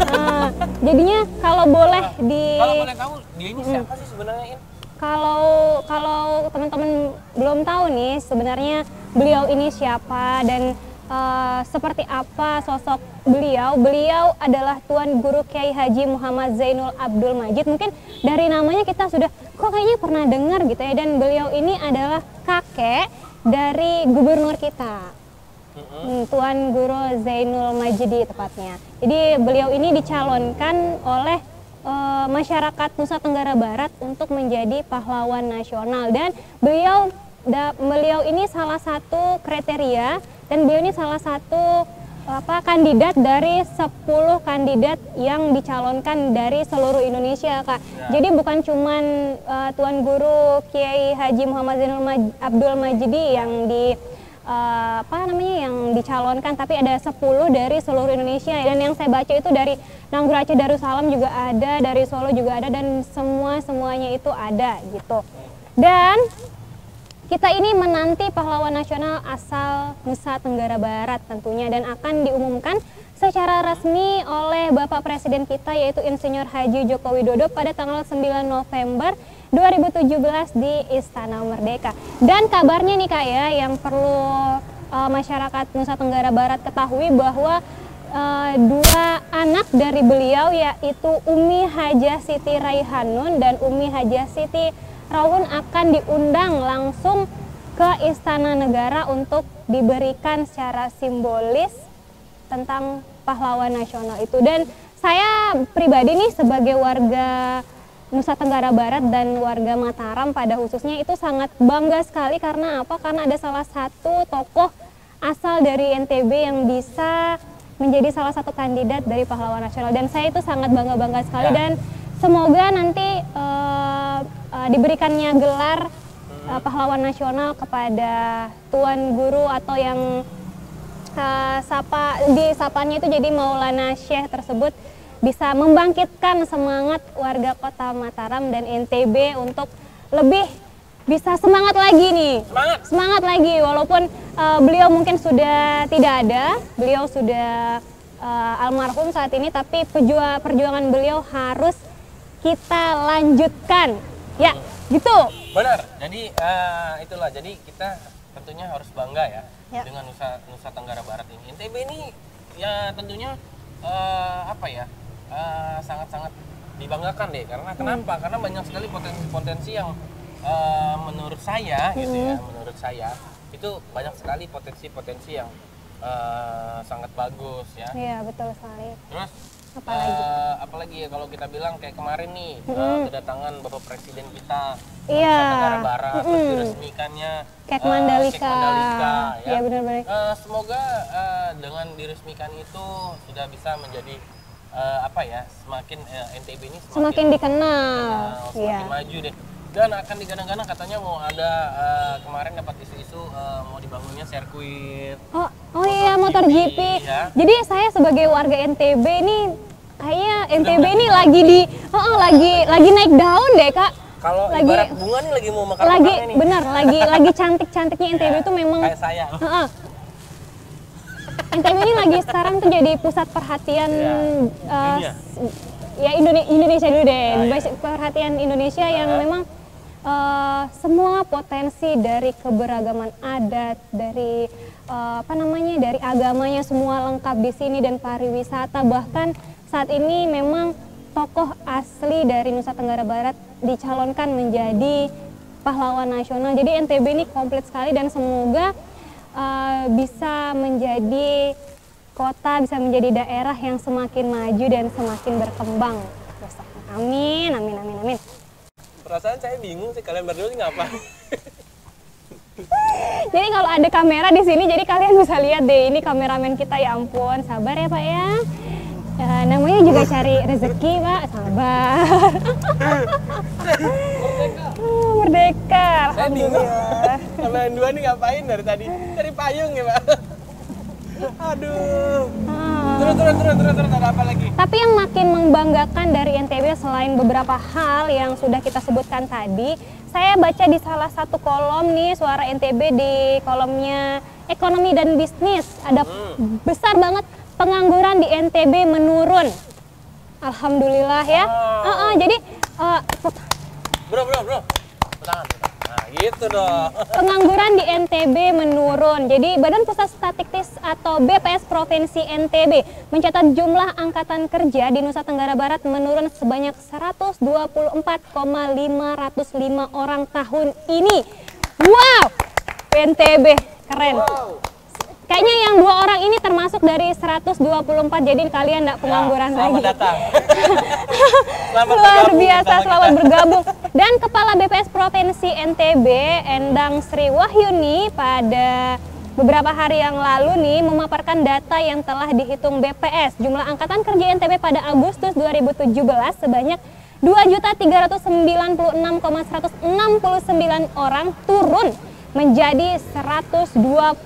[SPEAKER 2] Nah, jadinya kalau boleh di
[SPEAKER 3] kalau boleh tahu dia ini siapa sih sebenarnya In?
[SPEAKER 2] kalau kalau teman-teman belum tahu nih sebenarnya beliau ini siapa dan eh, seperti apa sosok beliau. Beliau adalah Tuan Guru Kiai Haji Muhammad Zainul Abdul Majid. Mungkin dari namanya kita sudah kok kayaknya pernah dengar gitu ya. Dan beliau ini adalah kakek dari gubernur kita. Hmm, Tuan Guru Zainul Majidi tepatnya. Jadi beliau ini dicalonkan oleh eh, masyarakat Nusa Tenggara Barat untuk menjadi pahlawan nasional dan beliau da- beliau ini salah satu kriteria dan beliau ini salah satu apa kandidat dari 10 kandidat yang dicalonkan dari seluruh Indonesia Kak. Jadi bukan cuman eh, Tuan Guru Kiai Haji Muhammad Zainul Maj- Abdul Majidi yang di eh, apa namanya yang dicalonkan tapi ada 10 dari seluruh Indonesia. Dan yang saya baca itu dari Nanggur Aceh Darussalam juga ada dari Solo juga ada dan semua semuanya itu ada gitu. Dan kita ini menanti pahlawan nasional asal Nusa Tenggara Barat tentunya dan akan diumumkan secara resmi oleh Bapak Presiden kita yaitu Insinyur Haji Joko Widodo pada tanggal 9 November 2017 di Istana Merdeka. Dan kabarnya nih Kak ya yang perlu eh, masyarakat Nusa Tenggara Barat ketahui bahwa eh, dua anak dari beliau yaitu Umi Hajah Siti Raihanun dan Umi Hajah Siti Rawun akan diundang langsung ke Istana Negara untuk diberikan secara simbolis tentang pahlawan nasional itu dan saya pribadi nih sebagai warga Nusa Tenggara Barat dan warga Mataram pada khususnya itu sangat bangga sekali karena apa? Karena ada salah satu tokoh asal dari NTB yang bisa menjadi salah satu kandidat dari pahlawan nasional dan saya itu sangat bangga-bangga sekali
[SPEAKER 3] Ya.
[SPEAKER 2] dan semoga nanti eh, eh, diberikannya gelar eh, pahlawan nasional kepada tuan guru atau yang eh, sapa di sapanya itu jadi Maulana Syekh tersebut bisa membangkitkan semangat warga kota Mataram dan NTB untuk lebih bisa semangat lagi nih.
[SPEAKER 3] Semangat.
[SPEAKER 2] Semangat lagi walaupun uh, beliau mungkin sudah tidak ada, beliau sudah uh, almarhum saat ini tapi perjuangan beliau harus kita lanjutkan. Ya, gitu.
[SPEAKER 3] Benar. Jadi eh, itulah. Jadi kita tentunya harus bangga ya,
[SPEAKER 2] Ya.
[SPEAKER 3] dengan Nusa Nusa Tenggara Barat ini. NTB ini ya tentunya eh, apa ya eh, sangat-sangat dibanggakan deh. Karena kenapa? Karena banyak sekali potensi-potensi yang eh, menurut saya gitu ya, menurut saya itu banyak sekali potensi-potensi yang eh, sangat bagus ya.
[SPEAKER 2] Iya, betul sekali.
[SPEAKER 3] Terus
[SPEAKER 2] Apalagi?
[SPEAKER 3] eh, apalagi ya kalau kita bilang kayak kemarin nih eh, kedatangan Bapak Presiden kita
[SPEAKER 2] Iya.
[SPEAKER 3] Nusa Tenggara Barat terus
[SPEAKER 2] Mm-mm.
[SPEAKER 3] diresmikannya
[SPEAKER 2] Kek
[SPEAKER 3] eh,
[SPEAKER 2] Mandalika.
[SPEAKER 3] Kek Mandalika, ya.
[SPEAKER 2] Iya, benar-benar.
[SPEAKER 3] Eh, semoga eh, dengan diresmikan itu sudah bisa menjadi eh, apa ya semakin eh, NTB ini semakin,
[SPEAKER 2] Semakin dikenal.
[SPEAKER 3] dikenal,
[SPEAKER 2] Iya.
[SPEAKER 3] semakin maju deh dan akan digadang-gadang katanya mau ada eh, kemarin dapat isu-isu eh, mau dibangunnya sirkuit
[SPEAKER 2] Oh, oh iya motor GP.
[SPEAKER 3] ya.
[SPEAKER 2] Jadi saya sebagai warga NTB ini kayaknya NTB ini lagi di oh, oh, lagi lagi naik daun deh, Kak.
[SPEAKER 3] kalau
[SPEAKER 2] Lagi-
[SPEAKER 3] bunga nih lagi mau mekar
[SPEAKER 2] Lagi
[SPEAKER 3] nih
[SPEAKER 2] benar, lagi lagi cantik-cantiknya NTB itu memang
[SPEAKER 3] kayak saya
[SPEAKER 2] Heeh. NTB ini lagi sekarang tuh jadi pusat perhatian
[SPEAKER 3] Iya.
[SPEAKER 2] eh,
[SPEAKER 3] Dunia.
[SPEAKER 2] s- ya Indone- Indonesia dulu deh,
[SPEAKER 3] Ah, iya.
[SPEAKER 2] Bas- perhatian Indonesia yang memang eh, semua potensi dari keberagaman adat, dari eh, apa namanya, dari agamanya semua lengkap di sini dan pariwisata bahkan saat ini memang tokoh asli dari Nusa Tenggara Barat dicalonkan menjadi pahlawan nasional. Jadi NTB ini komplit sekali dan semoga uh, bisa menjadi kota, bisa menjadi daerah yang semakin maju dan semakin berkembang. Amin, amin, amin, amin.
[SPEAKER 3] Perasaan saya bingung sih kalian berdua ini ngapa
[SPEAKER 2] Jadi kalau ada kamera di sini, jadi kalian bisa lihat deh ini kameramen kita ya ampun, sabar ya Pak ya. Ya, namanya juga cari rezeki Pak, sabar. Oh, Merdeka,
[SPEAKER 3] saya bingung. Kalian dua nih ngapain dari tadi? Dari payung ya pak. Aduh.
[SPEAKER 2] Ah.
[SPEAKER 3] Turun turun turun turun turun ada apa lagi
[SPEAKER 2] Tapi yang makin membanggakan dari NTB selain beberapa hal yang sudah kita sebutkan tadi, saya baca di salah satu kolom nih suara NTB di kolomnya ekonomi dan bisnis ada besar banget pengangguran di NTB menurun. Alhamdulillah ya.
[SPEAKER 3] Oh.
[SPEAKER 2] Ah, ah, jadi eh,
[SPEAKER 3] bro bro bro gitu dong
[SPEAKER 2] pengangguran di NTB menurun. Jadi Badan Pusat Statistik atau BPS Provinsi NTB mencatat jumlah angkatan kerja di Nusa Tenggara Barat menurun sebanyak 124,505 orang tahun ini. Wow, NTB keren. Kayaknya yang dua orang ini termasuk dari 124 jadi kalian enggak pengangguran
[SPEAKER 3] Ya, selamat
[SPEAKER 2] lagi.
[SPEAKER 3] datang Selamat
[SPEAKER 2] Luar
[SPEAKER 3] bergabung
[SPEAKER 2] biasa, selamat
[SPEAKER 3] kita.
[SPEAKER 2] bergabung. Dan Kepala BPS Provinsi NTB, Endang Sri Wahyuni, pada beberapa hari yang lalu nih memaparkan data yang telah dihitung BPS. Jumlah angkatan kerja NTB pada Agustus 2017 sebanyak 2.396,169 orang turun menjadi 124,505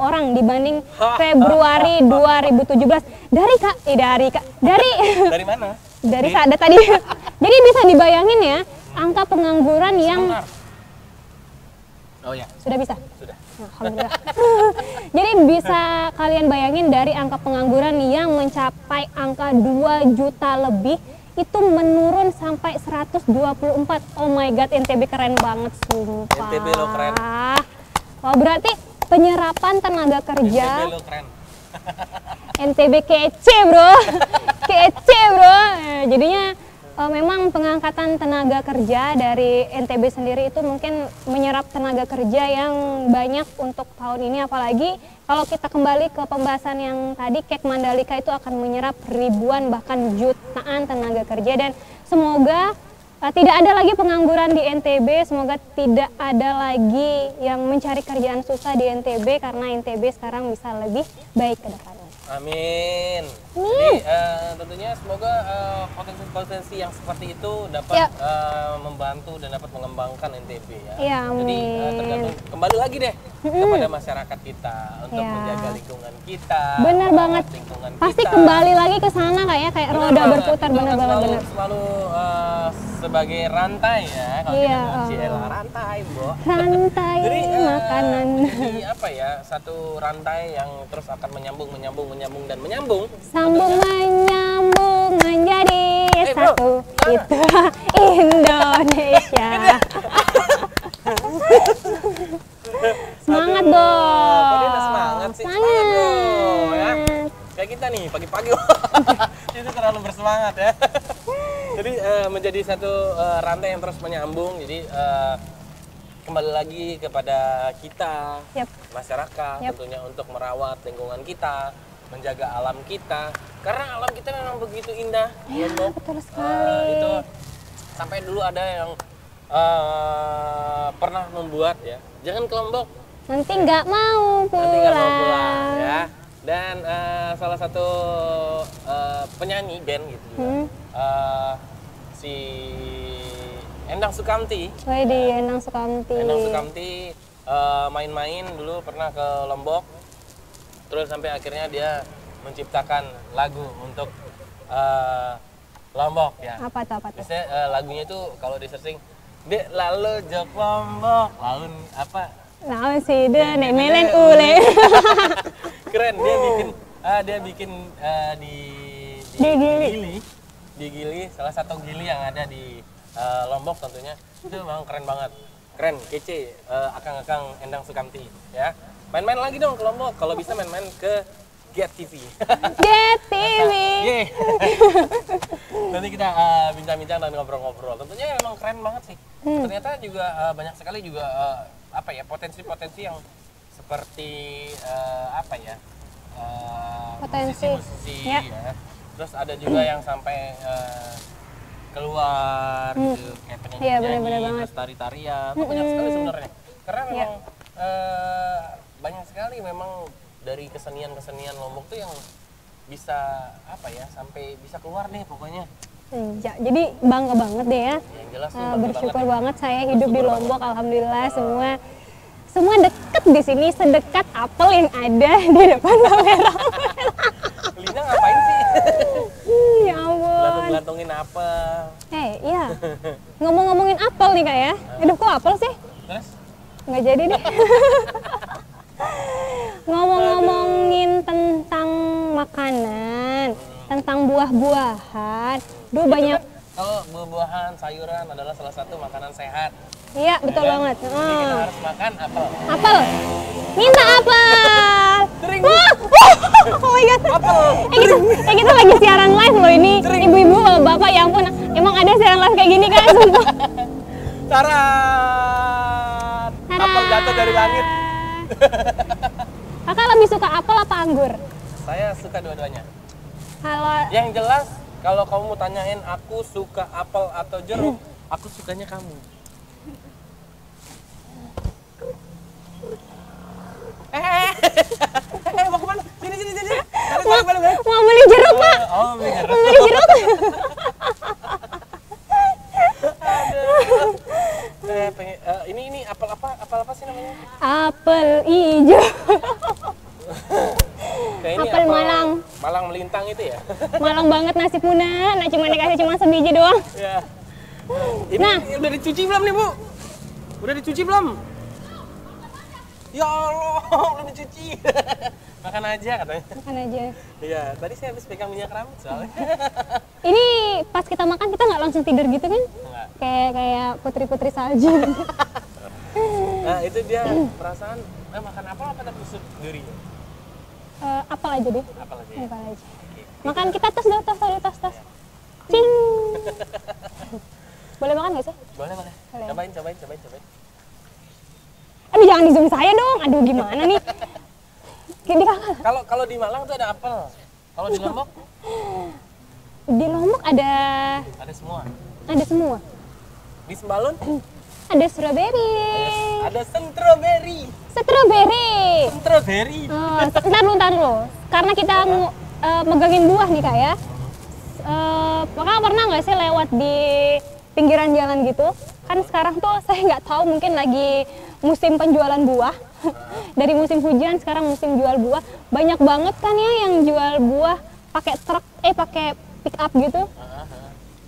[SPEAKER 2] orang dibanding Februari 2017 dari kak? Eh, dari kak. Dari.
[SPEAKER 3] Dari mana?
[SPEAKER 2] Dari saat tadi. Jadi bisa dibayangin ya angka pengangguran yang
[SPEAKER 3] oh ya.
[SPEAKER 2] Sudah bisa?
[SPEAKER 3] Sudah.
[SPEAKER 2] Alhamdulillah. Jadi bisa kalian bayangin dari angka pengangguran yang mencapai angka 2 juta lebih itu menurun sampai 124. Oh my god, NTB keren banget sumpah.
[SPEAKER 3] NTB lo keren.
[SPEAKER 2] Wah, berarti penyerapan tenaga
[SPEAKER 3] NTB
[SPEAKER 2] kerja
[SPEAKER 3] lo keren
[SPEAKER 2] NTB kece, Bro. kece, Bro. Eh, Jadinya eh, memang pengangkatan tenaga kerja dari NTB sendiri itu mungkin menyerap tenaga kerja yang banyak untuk tahun ini apalagi kalau kita kembali ke pembahasan yang tadi Kek Mandalika itu akan menyerap ribuan bahkan jutaan tenaga kerja dan semoga eh, tidak ada lagi pengangguran di NTB, semoga tidak ada lagi yang mencari kerjaan susah di NTB karena NTB sekarang bisa lebih baik ke depannya.
[SPEAKER 3] Amin. Jadi eh, tentunya semoga eh, potensi-potensi yang seperti itu dapat
[SPEAKER 2] Ya.
[SPEAKER 3] eh, membantu dan dapat mengembangkan NTB ya.
[SPEAKER 2] Ya,
[SPEAKER 3] Jadi eh,
[SPEAKER 2] amin.
[SPEAKER 3] tergantung kembali lagi deh kepada masyarakat kita untuk
[SPEAKER 2] Ya.
[SPEAKER 3] menjaga lingkungan kita. Merawat
[SPEAKER 2] banget.
[SPEAKER 3] Lingkungan
[SPEAKER 2] Pasti
[SPEAKER 3] kita.
[SPEAKER 2] kembali lagi ke sana kayak kayak
[SPEAKER 3] Bener
[SPEAKER 2] roda
[SPEAKER 3] banget.
[SPEAKER 2] berputar bener
[SPEAKER 3] kan
[SPEAKER 2] banget
[SPEAKER 3] selalu,
[SPEAKER 2] bener.
[SPEAKER 3] Selalu eh, sebagai rantai ya kalau
[SPEAKER 2] Iya,
[SPEAKER 3] kita bilang
[SPEAKER 2] oh.
[SPEAKER 3] Rantai bu
[SPEAKER 2] rantai
[SPEAKER 3] jadi eh,
[SPEAKER 2] makanan
[SPEAKER 3] jadi apa ya satu rantai yang terus akan menyambung menyambung menyambung dan menyambung.
[SPEAKER 2] Sambung menyambung menjadi
[SPEAKER 3] Eh, bro.
[SPEAKER 2] satu.
[SPEAKER 3] Ah.
[SPEAKER 2] itu Indonesia. Semangat
[SPEAKER 3] Aduh,
[SPEAKER 2] dong
[SPEAKER 3] tadi udah semangat sih. Semangat bro ya. Kayak kita nih pagi-pagi. Itu terlalu bersemangat ya. Jadi eh, menjadi satu eh, rantai yang terus menyambung. Jadi eh, kembali lagi kepada kita
[SPEAKER 2] Yap.
[SPEAKER 3] masyarakat
[SPEAKER 2] Yap.
[SPEAKER 3] tentunya untuk merawat lingkungan kita menjaga alam kita. Karena alam kita memang begitu indah.
[SPEAKER 2] Ya,
[SPEAKER 3] Lombok.
[SPEAKER 2] betul
[SPEAKER 3] Eh,
[SPEAKER 2] sekali.
[SPEAKER 3] itu. Sampai dulu ada yang eh, pernah membuat ya. Jangan ke Lombok
[SPEAKER 2] nanti nggak mau pulang,
[SPEAKER 3] nanti nggak mau pulang ya. Dan eh, salah satu eh, penyanyi band gitu juga.
[SPEAKER 2] Hmm.
[SPEAKER 3] eh, si Endang Sukamti.
[SPEAKER 2] Wedi Enang Sukamti.
[SPEAKER 3] Endang Sukamti main-main dulu pernah ke Lombok terus sampai akhirnya dia menciptakan lagu untuk eh, Lombok ya.
[SPEAKER 2] Apa tuh apa tuh?
[SPEAKER 3] Biasanya eh, lagunya itu kalau di searching Dek lalu jok Lombok. Lalu apa?
[SPEAKER 2] Nah si de nek melen ule.
[SPEAKER 3] Keren dia bikin ah, dia bikin eh, di,
[SPEAKER 2] Di Gili.
[SPEAKER 3] di Gili salah satu Gili yang ada di eh, Lombok tentunya. Itu memang keren banget. Keren kece eh, akang-akang Endang Sukamti ya main-main lagi dong ke Lombok kalau bisa main-main ke Get TV
[SPEAKER 2] Get TV
[SPEAKER 3] Yeay. Nanti kita eh, bincang-bincang dan ngobrol-ngobrol. Tentunya memang keren banget sih. Ternyata juga eh, banyak sekali juga eh, apa ya potensi-potensi yang seperti eh, apa ya eh,
[SPEAKER 2] Potensi.
[SPEAKER 3] musisi-musisi
[SPEAKER 2] Ya.
[SPEAKER 3] ya. Terus ada juga yang sampai eh, keluar gitu kayak penyanyi,
[SPEAKER 2] Iya, benar-benar banget.
[SPEAKER 3] terus tari-tarian. Banyak sekali sebenarnya. Karena
[SPEAKER 2] Iya.
[SPEAKER 3] memang eh, banyak sekali memang dari kesenian-kesenian Lombok tuh yang bisa apa ya sampai bisa keluar deh pokoknya
[SPEAKER 2] Ya, jadi bangga banget deh ya.
[SPEAKER 3] yang jelas tuh
[SPEAKER 2] Eh,
[SPEAKER 3] bangga
[SPEAKER 2] bersyukur
[SPEAKER 3] banget ya.
[SPEAKER 2] banget saya hidup di Lombok, alhamdulillah semua semua deket di sini, sedekat apel yang ada di depan kamera.
[SPEAKER 3] Lina ngapain sih
[SPEAKER 2] Hmm, ya ampun.
[SPEAKER 3] gelantung-gelantungin apa
[SPEAKER 2] Eh, iya. Ngomong-ngomongin apel nih kak ya. Aduh, kok apel sih?
[SPEAKER 3] terus
[SPEAKER 2] Nggak jadi deh. Ngomong-ngomongin tentang makanan, tentang buah-buahan. Duh banyak.
[SPEAKER 3] kalau buah-buahan sayuran adalah salah satu makanan sehat
[SPEAKER 2] Iya, betul
[SPEAKER 3] ya kan?
[SPEAKER 2] banget.
[SPEAKER 3] jadi kita
[SPEAKER 2] Hmm.
[SPEAKER 3] harus makan apel
[SPEAKER 2] Apel. Minta apel.
[SPEAKER 3] Sering.
[SPEAKER 2] Wah, wah, oh my god. Eh kita, eh kita lagi siaran live loh ini. Ibu-ibu, bapak ya ampun. Emang ada siaran live kayak gini kan? Sumpah.
[SPEAKER 3] Taran apel jatuh dari langit
[SPEAKER 2] Kakak lebih suka apel apa anggur?
[SPEAKER 3] saya suka dua-duanya
[SPEAKER 2] Kalau
[SPEAKER 3] yang jelas kalau kamu mau tanyain aku suka apel atau jeruk aku sukanya kamu eh eh, eh, eh, mau ke mana? Sini, sini, sini. Balik, balik, balik, balik.
[SPEAKER 2] mau beli jeruk pak?
[SPEAKER 3] Oh, bener.
[SPEAKER 2] Mau beli jeruk?
[SPEAKER 3] Eh, pengen, eh, ini ini apel apa? Apel apa sih namanya?
[SPEAKER 2] Apel hijau.
[SPEAKER 3] Kayak ini
[SPEAKER 2] Apel Malang.
[SPEAKER 3] Malang melintang itu ya?
[SPEAKER 2] Malang banget nasibnya. Nah cuma dikasih cuma sebiji doang.
[SPEAKER 3] ya. Ini
[SPEAKER 2] Nah.
[SPEAKER 3] udah dicuci belum nih, Bu? Udah dicuci belum? Ya Allah, belum dicuci. Makan aja katanya.
[SPEAKER 2] Makan aja.
[SPEAKER 3] Iya, tadi saya habis pegang minyak rambut soalnya.
[SPEAKER 2] Ini pas kita makan kita nggak langsung tidur gitu kan?
[SPEAKER 3] Enggak.
[SPEAKER 2] Kayak kayak putri-putri salju.
[SPEAKER 3] Nah, itu dia perasaan eh, makan apa apa tapi sup duri.
[SPEAKER 2] Eh, apel aja deh.
[SPEAKER 3] Apel aja. ya?
[SPEAKER 2] Apel aja. Makan kita tos dong, tos dulu, tos, tos. Cing. Boleh makan nggak sih?
[SPEAKER 3] Boleh, boleh.
[SPEAKER 2] Boleh.
[SPEAKER 3] Cobain, cobain, cobain, cobain.
[SPEAKER 2] Aduh jangan di zoom saya dong. Aduh gimana nih?
[SPEAKER 3] Kalau kalau di Malang tuh ada apel. Kalau di Lombok
[SPEAKER 2] Di Lombok ada
[SPEAKER 3] ada semua.
[SPEAKER 2] ada semua.
[SPEAKER 3] Di Sembalun
[SPEAKER 2] Ada strawberry.
[SPEAKER 3] ada strawberry.
[SPEAKER 2] Strawberry.
[SPEAKER 3] Strawberry.
[SPEAKER 2] Oh, ntar dulu, ntar dulu. Karena kita mau eh, megangin buah nih kak ya. Kakak pernah nggak sih lewat di pinggiran jalan gitu? Kan sekarang tuh saya nggak tahu mungkin lagi musim penjualan buah. Dari musim hujan sekarang musim jual buah. Banyak banget kan ya yang jual buah pakai truk, eh pakai pick up gitu.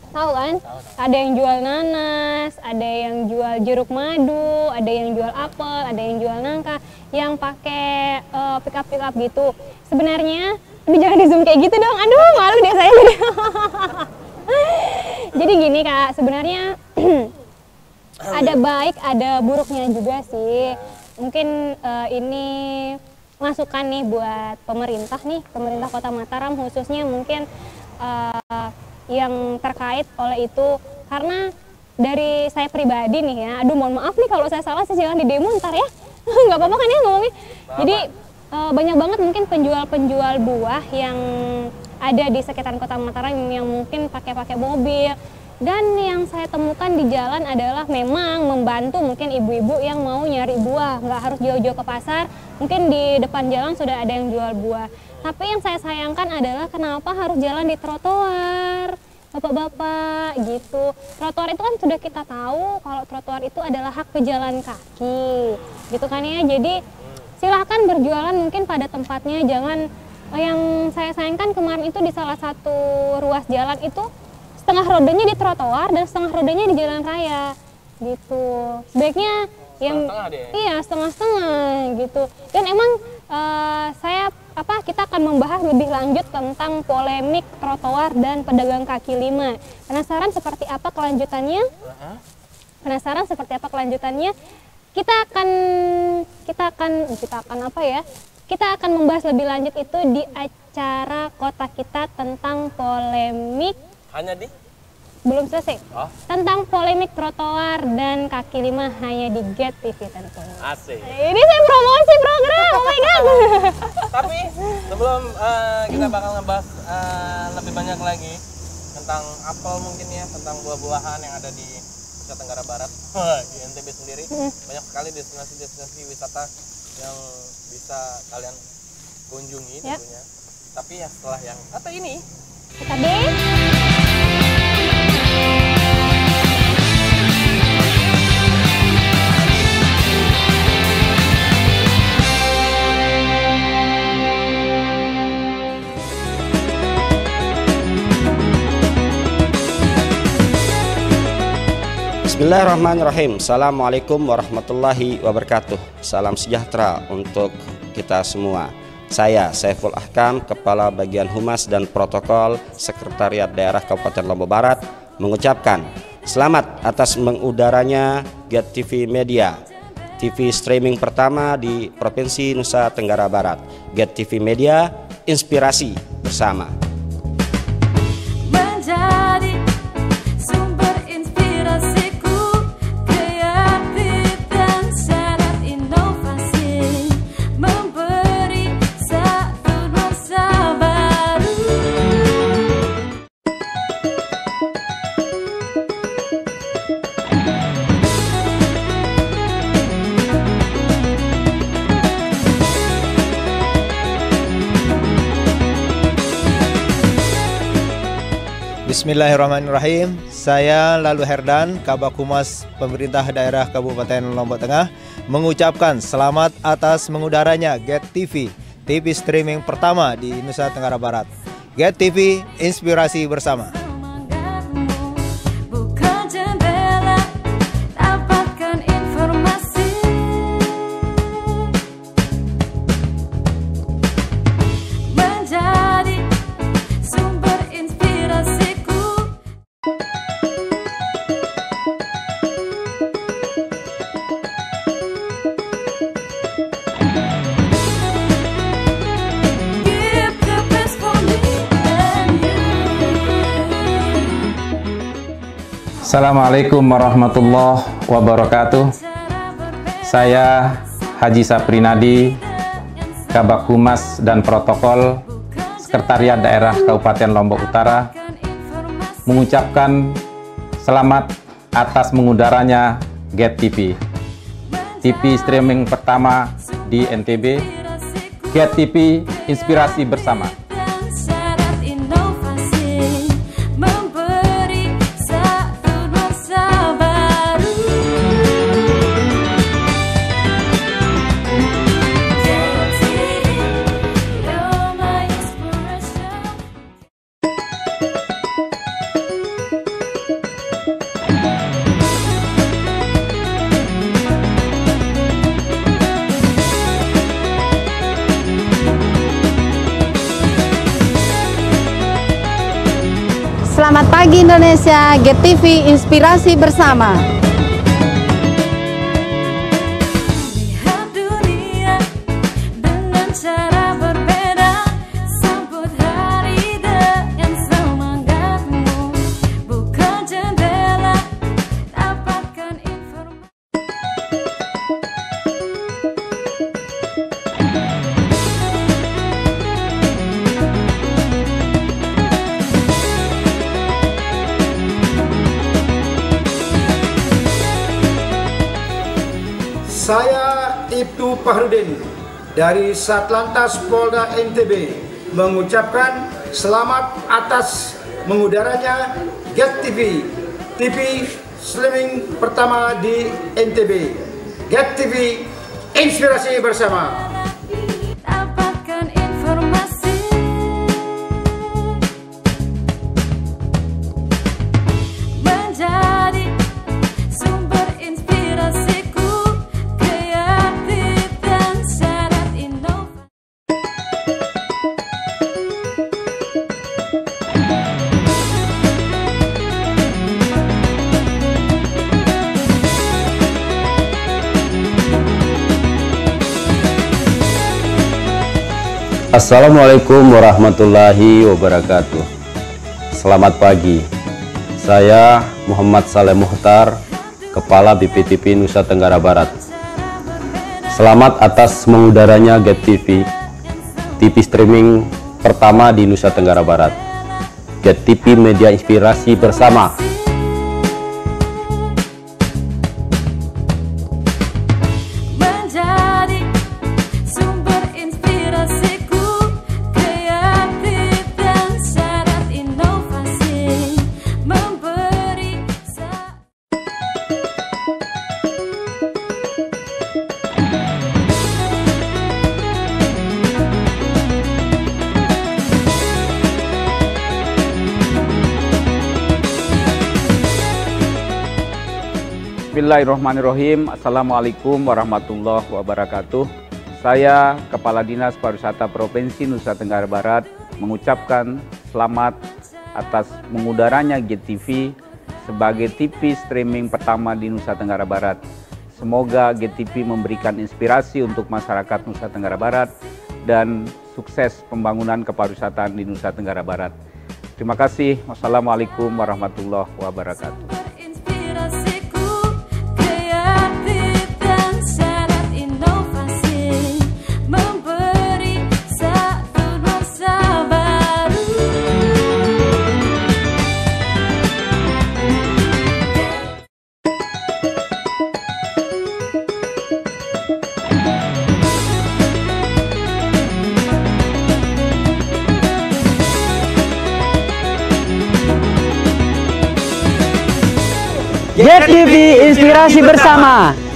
[SPEAKER 2] tahu kan? Ada yang jual nanas, ada yang jual jeruk madu, ada yang jual apel, ada yang jual nangka, yang pakai eh, pick up pick up gitu. Sebenarnya, aduh jangan di zoom kayak gitu dong. Aduh malu deh saya jadi. jadi gini kak, sebenarnya ada baik ada buruknya juga sih. Mungkin eh, ini masukan nih buat pemerintah nih pemerintah kota Mataram khususnya mungkin eh, yang terkait oleh itu. Karena dari saya pribadi nih ya aduh mohon maaf nih kalau saya salah sih jangan di demo ntar ya. Nggak apa-apa kan ya ngomongnya? Jadi eh, banyak banget mungkin penjual-penjual buah yang ada di sekitaran kota Mataram yang mungkin pakai-pakai mobil. Dan yang saya temukan di jalan adalah memang membantu mungkin ibu-ibu yang mau nyari buah. Nggak harus jauh-jauh ke pasar mungkin di depan jalan sudah ada yang jual buah. Tapi yang saya sayangkan adalah kenapa harus jalan di trotoar bapak-bapak gitu. Trotoar itu kan sudah kita tahu kalau trotoar itu adalah hak pejalan kaki gitu kan ya. Jadi silahkan berjualan mungkin pada tempatnya. Jangan yang saya sayangkan kemarin itu di salah satu ruas jalan itu setengah rodanya di trotoar dan setengah rodanya di jalan raya gitu. Sebaiknya yang
[SPEAKER 3] Setengah-setengah deh.
[SPEAKER 2] iya setengah-setengah gitu. Dan emang eh, saya apa kita akan membahas lebih lanjut tentang polemik trotoar dan pedagang kaki lima. Penasaran seperti apa kelanjutannya? Penasaran seperti apa kelanjutannya? Kita akan kita akan kita akan apa ya kita akan membahas lebih lanjut itu di acara kota kita tentang polemik.
[SPEAKER 3] Hanya di?
[SPEAKER 2] Belum selesai.
[SPEAKER 3] Oh.
[SPEAKER 2] tentang polemik trotoar dan kaki lima hanya di Get TV tentunya
[SPEAKER 3] asik.
[SPEAKER 2] ini saya promosi program oh my god.
[SPEAKER 3] Tapi sebelum eh, kita bakal ngebahas eh, lebih banyak lagi tentang apel mungkin ya, tentang buah-buahan yang ada di Nusa Tenggara Barat, di NTB sendiri. Banyak sekali destinasi-destinasi wisata yang bisa kalian kunjungi
[SPEAKER 2] Yap.
[SPEAKER 3] tentunya. Tapi ya setelah yang atau ini
[SPEAKER 2] tadi
[SPEAKER 8] Bismillahirrahmanirrahim. Assalamualaikum warahmatullahi wabarakatuh. Salam sejahtera untuk kita semua. Saya Saiful Ahkam Kepala Bagian Humas dan Protokol Sekretariat Daerah Kabupaten Lombok Barat Mengucapkan Selamat atas mengudaranya Get TV Media TV streaming pertama di Provinsi Nusa Tenggara Barat. Get TV Media Inspirasi bersama
[SPEAKER 9] Bismillahirrahmanirrahim. Saya Lalu Herdan, Kabak Humas Pemerintah Daerah Kabupaten Lombok Tengah mengucapkan selamat atas mengudaranya Get TV, TV streaming pertama di Nusa Tenggara Barat. Get TV, inspirasi bersama.
[SPEAKER 10] Assalamualaikum warahmatullahi wabarakatuh. Saya Haji Saprinadi, Kabak Humas dan Protokol Sekretariat Daerah Kabupaten Lombok Utara mengucapkan selamat atas mengudaranya Get TV. TV streaming pertama di NTB. Get TV Inspirasi Bersama.
[SPEAKER 11] Indonesia, Get TV Inspirasi Bersama.
[SPEAKER 12] Dari Satlantas Polda NTB mengucapkan selamat atas mengudaranya Get TV, TV streaming pertama di NTB. Get TV, inspirasi bersama.
[SPEAKER 13] Assalamualaikum warahmatullahi wabarakatuh. Selamat pagi. Saya Muhammad Saleh Muhtar, Kepala BPTP Nusa Tenggara Barat. Selamat atas mengudaranya Get TV, TV streaming pertama di Nusa Tenggara Barat. Get TV media inspirasi bersama.
[SPEAKER 10] Bismillahirrahmanirrahim. Assalamualaikum warahmatullahi wabarakatuh. Saya Kepala Dinas Pariwisata Provinsi Nusa Tenggara Barat mengucapkan selamat atas mengudaranya GTV sebagai TV streaming pertama di Nusa Tenggara Barat. Semoga GTV memberikan inspirasi untuk masyarakat Nusa Tenggara Barat dan sukses pembangunan kepariwisataan di Nusa Tenggara Barat. Terima kasih. Wassalamualaikum warahmatullahi wabarakatuh.
[SPEAKER 2] Get TV Inspirasi Bersama.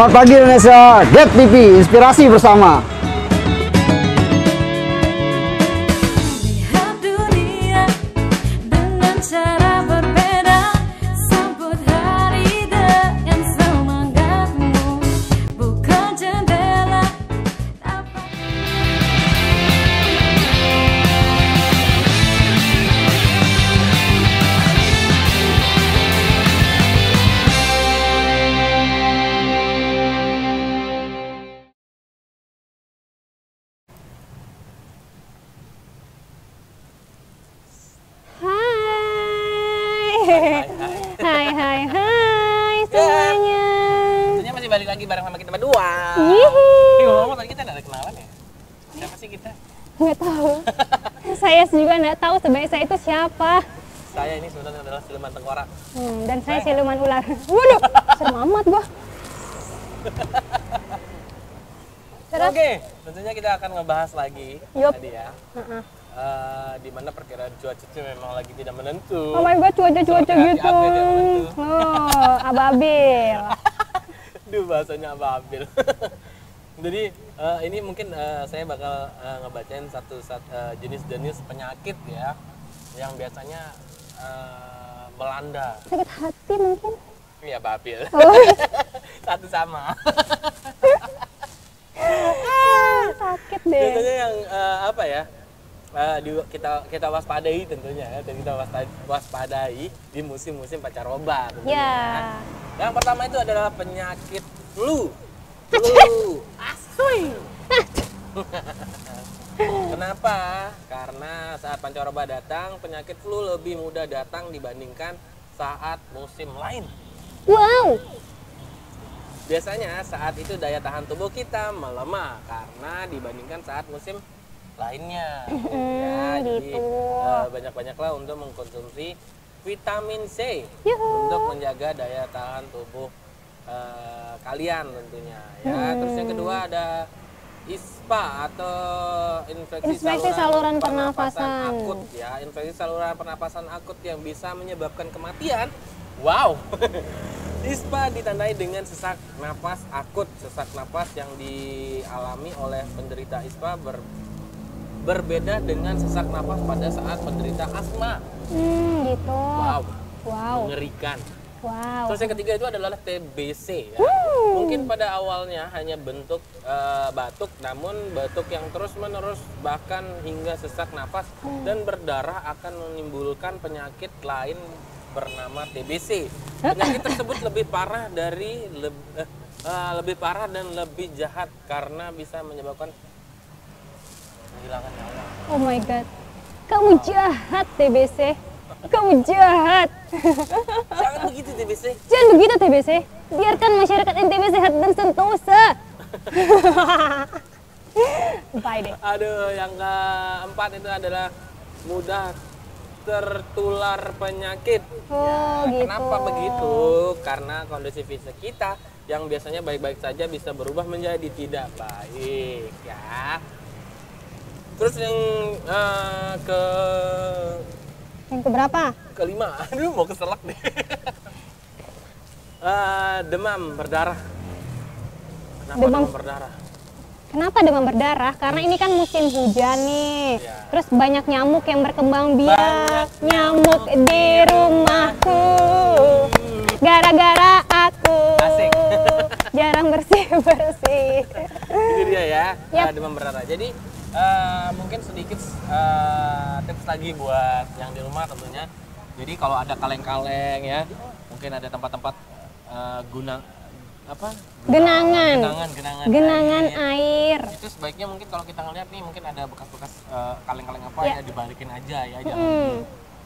[SPEAKER 2] Selamat pagi Indonesia. Get TV Inspirasi Bersama.
[SPEAKER 3] Ngebahas lagi
[SPEAKER 14] Yup.
[SPEAKER 3] tadi ya.
[SPEAKER 14] Heeh.
[SPEAKER 3] eh, di mana perkiraan cuaca itu memang lagi tidak menentu.
[SPEAKER 2] Oh my god, cuaca-cuaca gitu. Oh, ababil.
[SPEAKER 3] Duh bahasanya babil. Jadi eh, ini mungkin eh, saya bakal eh, ngebacain satu sat- jenis-jenis penyakit ya yang biasanya eh, melanda.
[SPEAKER 2] Sakit hati mungkin.
[SPEAKER 3] Iya babil.
[SPEAKER 2] Oh.
[SPEAKER 3] satu sama.
[SPEAKER 2] Sakit deh.
[SPEAKER 3] Biasanya yang eh, apa ya? eh, di- kita kita waspadai tentunya ya, dan kita waspa- waspadai di musim-musim pancaroba tentunya.
[SPEAKER 2] Ya.
[SPEAKER 3] Yang pertama itu adalah penyakit flu. Flu. Asui. Kenapa? Karena saat pancaroba datang, penyakit flu lebih mudah datang dibandingkan saat musim lain.
[SPEAKER 2] Wow.
[SPEAKER 3] Biasanya saat itu daya tahan tubuh kita melemah karena dibandingkan saat musim lainnya. ya, jadi
[SPEAKER 2] gitu.
[SPEAKER 3] eh, banyak-banyaklah untuk mengkonsumsi vitamin C untuk menjaga daya tahan tubuh eh, kalian tentunya. Ya, terus yang kedua ada ISPA atau infeksi,
[SPEAKER 2] Infeksi saluran pernafasan.
[SPEAKER 3] akut ya, infeksi saluran pernapasan akut yang bisa menyebabkan kematian. Wow. ISPA ditandai dengan sesak napas akut. Sesak napas yang dialami oleh penderita ISPA ber- berbeda dengan sesak napas pada saat penderita asma.
[SPEAKER 2] Hmm, gitu.
[SPEAKER 3] Wow.
[SPEAKER 2] Wow.
[SPEAKER 3] Mengerikan.
[SPEAKER 2] Wow.
[SPEAKER 3] Terus yang ketiga itu adalah TBC ya. Mungkin pada awalnya hanya bentuk eh, batuk, namun batuk yang terus-menerus bahkan hingga sesak napas
[SPEAKER 2] Hmm.
[SPEAKER 3] dan berdarah akan menimbulkan penyakit lain bernama TBC. Penyakit tersebut lebih parah dari leb- eh, eh, lebih parah dan lebih jahat karena bisa menyebabkan kehilangan nyawa.
[SPEAKER 2] Oh my god. Kamu jahat TBC. Kamu jahat.
[SPEAKER 3] Jangan begitu TBC.
[SPEAKER 2] Jangan begitu TBC. Biarkan masyarakat NTB sehat dan sentosa. Bye deh.
[SPEAKER 3] Aduh, yang keempat itu adalah mudah tertular penyakit.
[SPEAKER 2] Oh,
[SPEAKER 3] Ya,
[SPEAKER 2] gitu.
[SPEAKER 3] Kenapa begitu? Karena kondisi fisik kita yang biasanya baik-baik saja bisa berubah menjadi tidak baik, ya. Terus yang eh, ke
[SPEAKER 2] Yang keberapa?
[SPEAKER 3] kelima, aduh mau keselak deh. Eh, demam berdarah. Kenapa
[SPEAKER 2] Demam-
[SPEAKER 3] demam berdarah?
[SPEAKER 2] Kenapa demam berdarah? Karena ini kan musim hujan nih.
[SPEAKER 3] Iya.
[SPEAKER 2] Terus banyak nyamuk yang berkembang biak. Nyamuk di rumahku. Gara-gara aku. Jarang bersih-bersih.
[SPEAKER 3] itu dia ya eh, demam berdarah jadi eh, mungkin sedikit eh, tips lagi buat yang di rumah tentunya jadi kalau ada kaleng-kaleng ya mungkin ada tempat-tempat eh, guna apa
[SPEAKER 2] Genangan.
[SPEAKER 3] genangan genangan,
[SPEAKER 2] Genangan
[SPEAKER 3] air.
[SPEAKER 2] air.
[SPEAKER 3] itu sebaiknya mungkin kalau kita ngeliat nih mungkin ada bekas-bekas eh, kaleng-kaleng apa
[SPEAKER 2] Ya.
[SPEAKER 3] ya dibalikin aja ya jangan
[SPEAKER 2] Mm.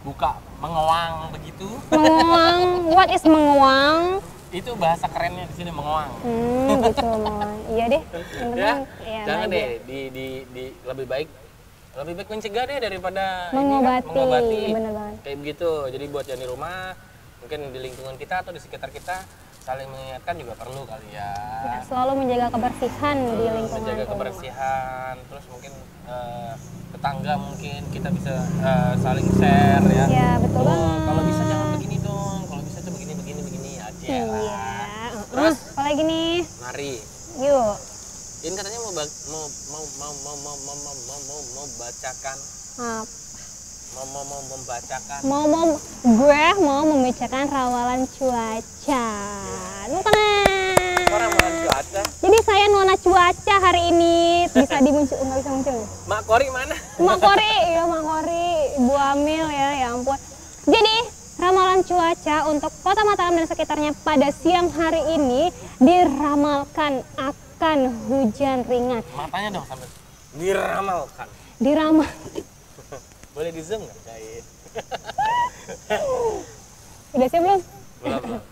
[SPEAKER 3] buka mengoang begitu
[SPEAKER 2] Menguang. What is menguang?
[SPEAKER 3] itu bahasa kerennya di sini mengoang
[SPEAKER 2] Hmm, gitu menguang. Iya deh.
[SPEAKER 3] Ya,
[SPEAKER 2] ya,
[SPEAKER 3] jangan deh di, di, di lebih baik lebih baik mencegah deh daripada ini kan,
[SPEAKER 2] Mengobati,
[SPEAKER 3] mengobati
[SPEAKER 2] bener banget.
[SPEAKER 3] kayak begitu jadi buat yang di rumah mungkin di lingkungan kita atau di sekitar kita saling mengingatkan juga perlu kali ya,
[SPEAKER 2] Ya, selalu menjaga kebersihan di
[SPEAKER 3] Hmm,
[SPEAKER 2] lingkungan
[SPEAKER 3] menjaga
[SPEAKER 2] rumah.
[SPEAKER 3] kebersihan terus mungkin eh, tetangga mungkin kita bisa eh, saling share ya
[SPEAKER 2] Ya, betul
[SPEAKER 3] Oh,
[SPEAKER 2] banget.
[SPEAKER 3] kalau bisa jangan begini dong kalau bisa tuh begini begini begini aja
[SPEAKER 2] Iya.
[SPEAKER 3] lah
[SPEAKER 2] Terus apa lagi nih?
[SPEAKER 3] mari
[SPEAKER 2] Yuk.
[SPEAKER 3] ini katanya mau mau mau mau mau mau mau mau, mau, mau bacakan
[SPEAKER 2] Apa?
[SPEAKER 3] Mau mau mau membacakan
[SPEAKER 2] Mau mau gue mau membacakan rawalan cuaca. Nukanan.
[SPEAKER 3] orang mau cuaca
[SPEAKER 2] Jadi saya nona cuaca hari ini bisa dimuncul nggak bisa muncul.
[SPEAKER 3] mak kori mana
[SPEAKER 2] Mak Kori, ya Mak Kori, Bu Amil ya, ya ampun. Jadi ramalan cuaca untuk kota Mataram dan sekitarnya pada siang hari ini diramalkan akan hujan ringan.
[SPEAKER 3] matanya dong sampai diramalkan
[SPEAKER 2] Diramal.
[SPEAKER 3] Boleh di zoom nggak Cai?
[SPEAKER 2] Udah siap belum?
[SPEAKER 3] belum belum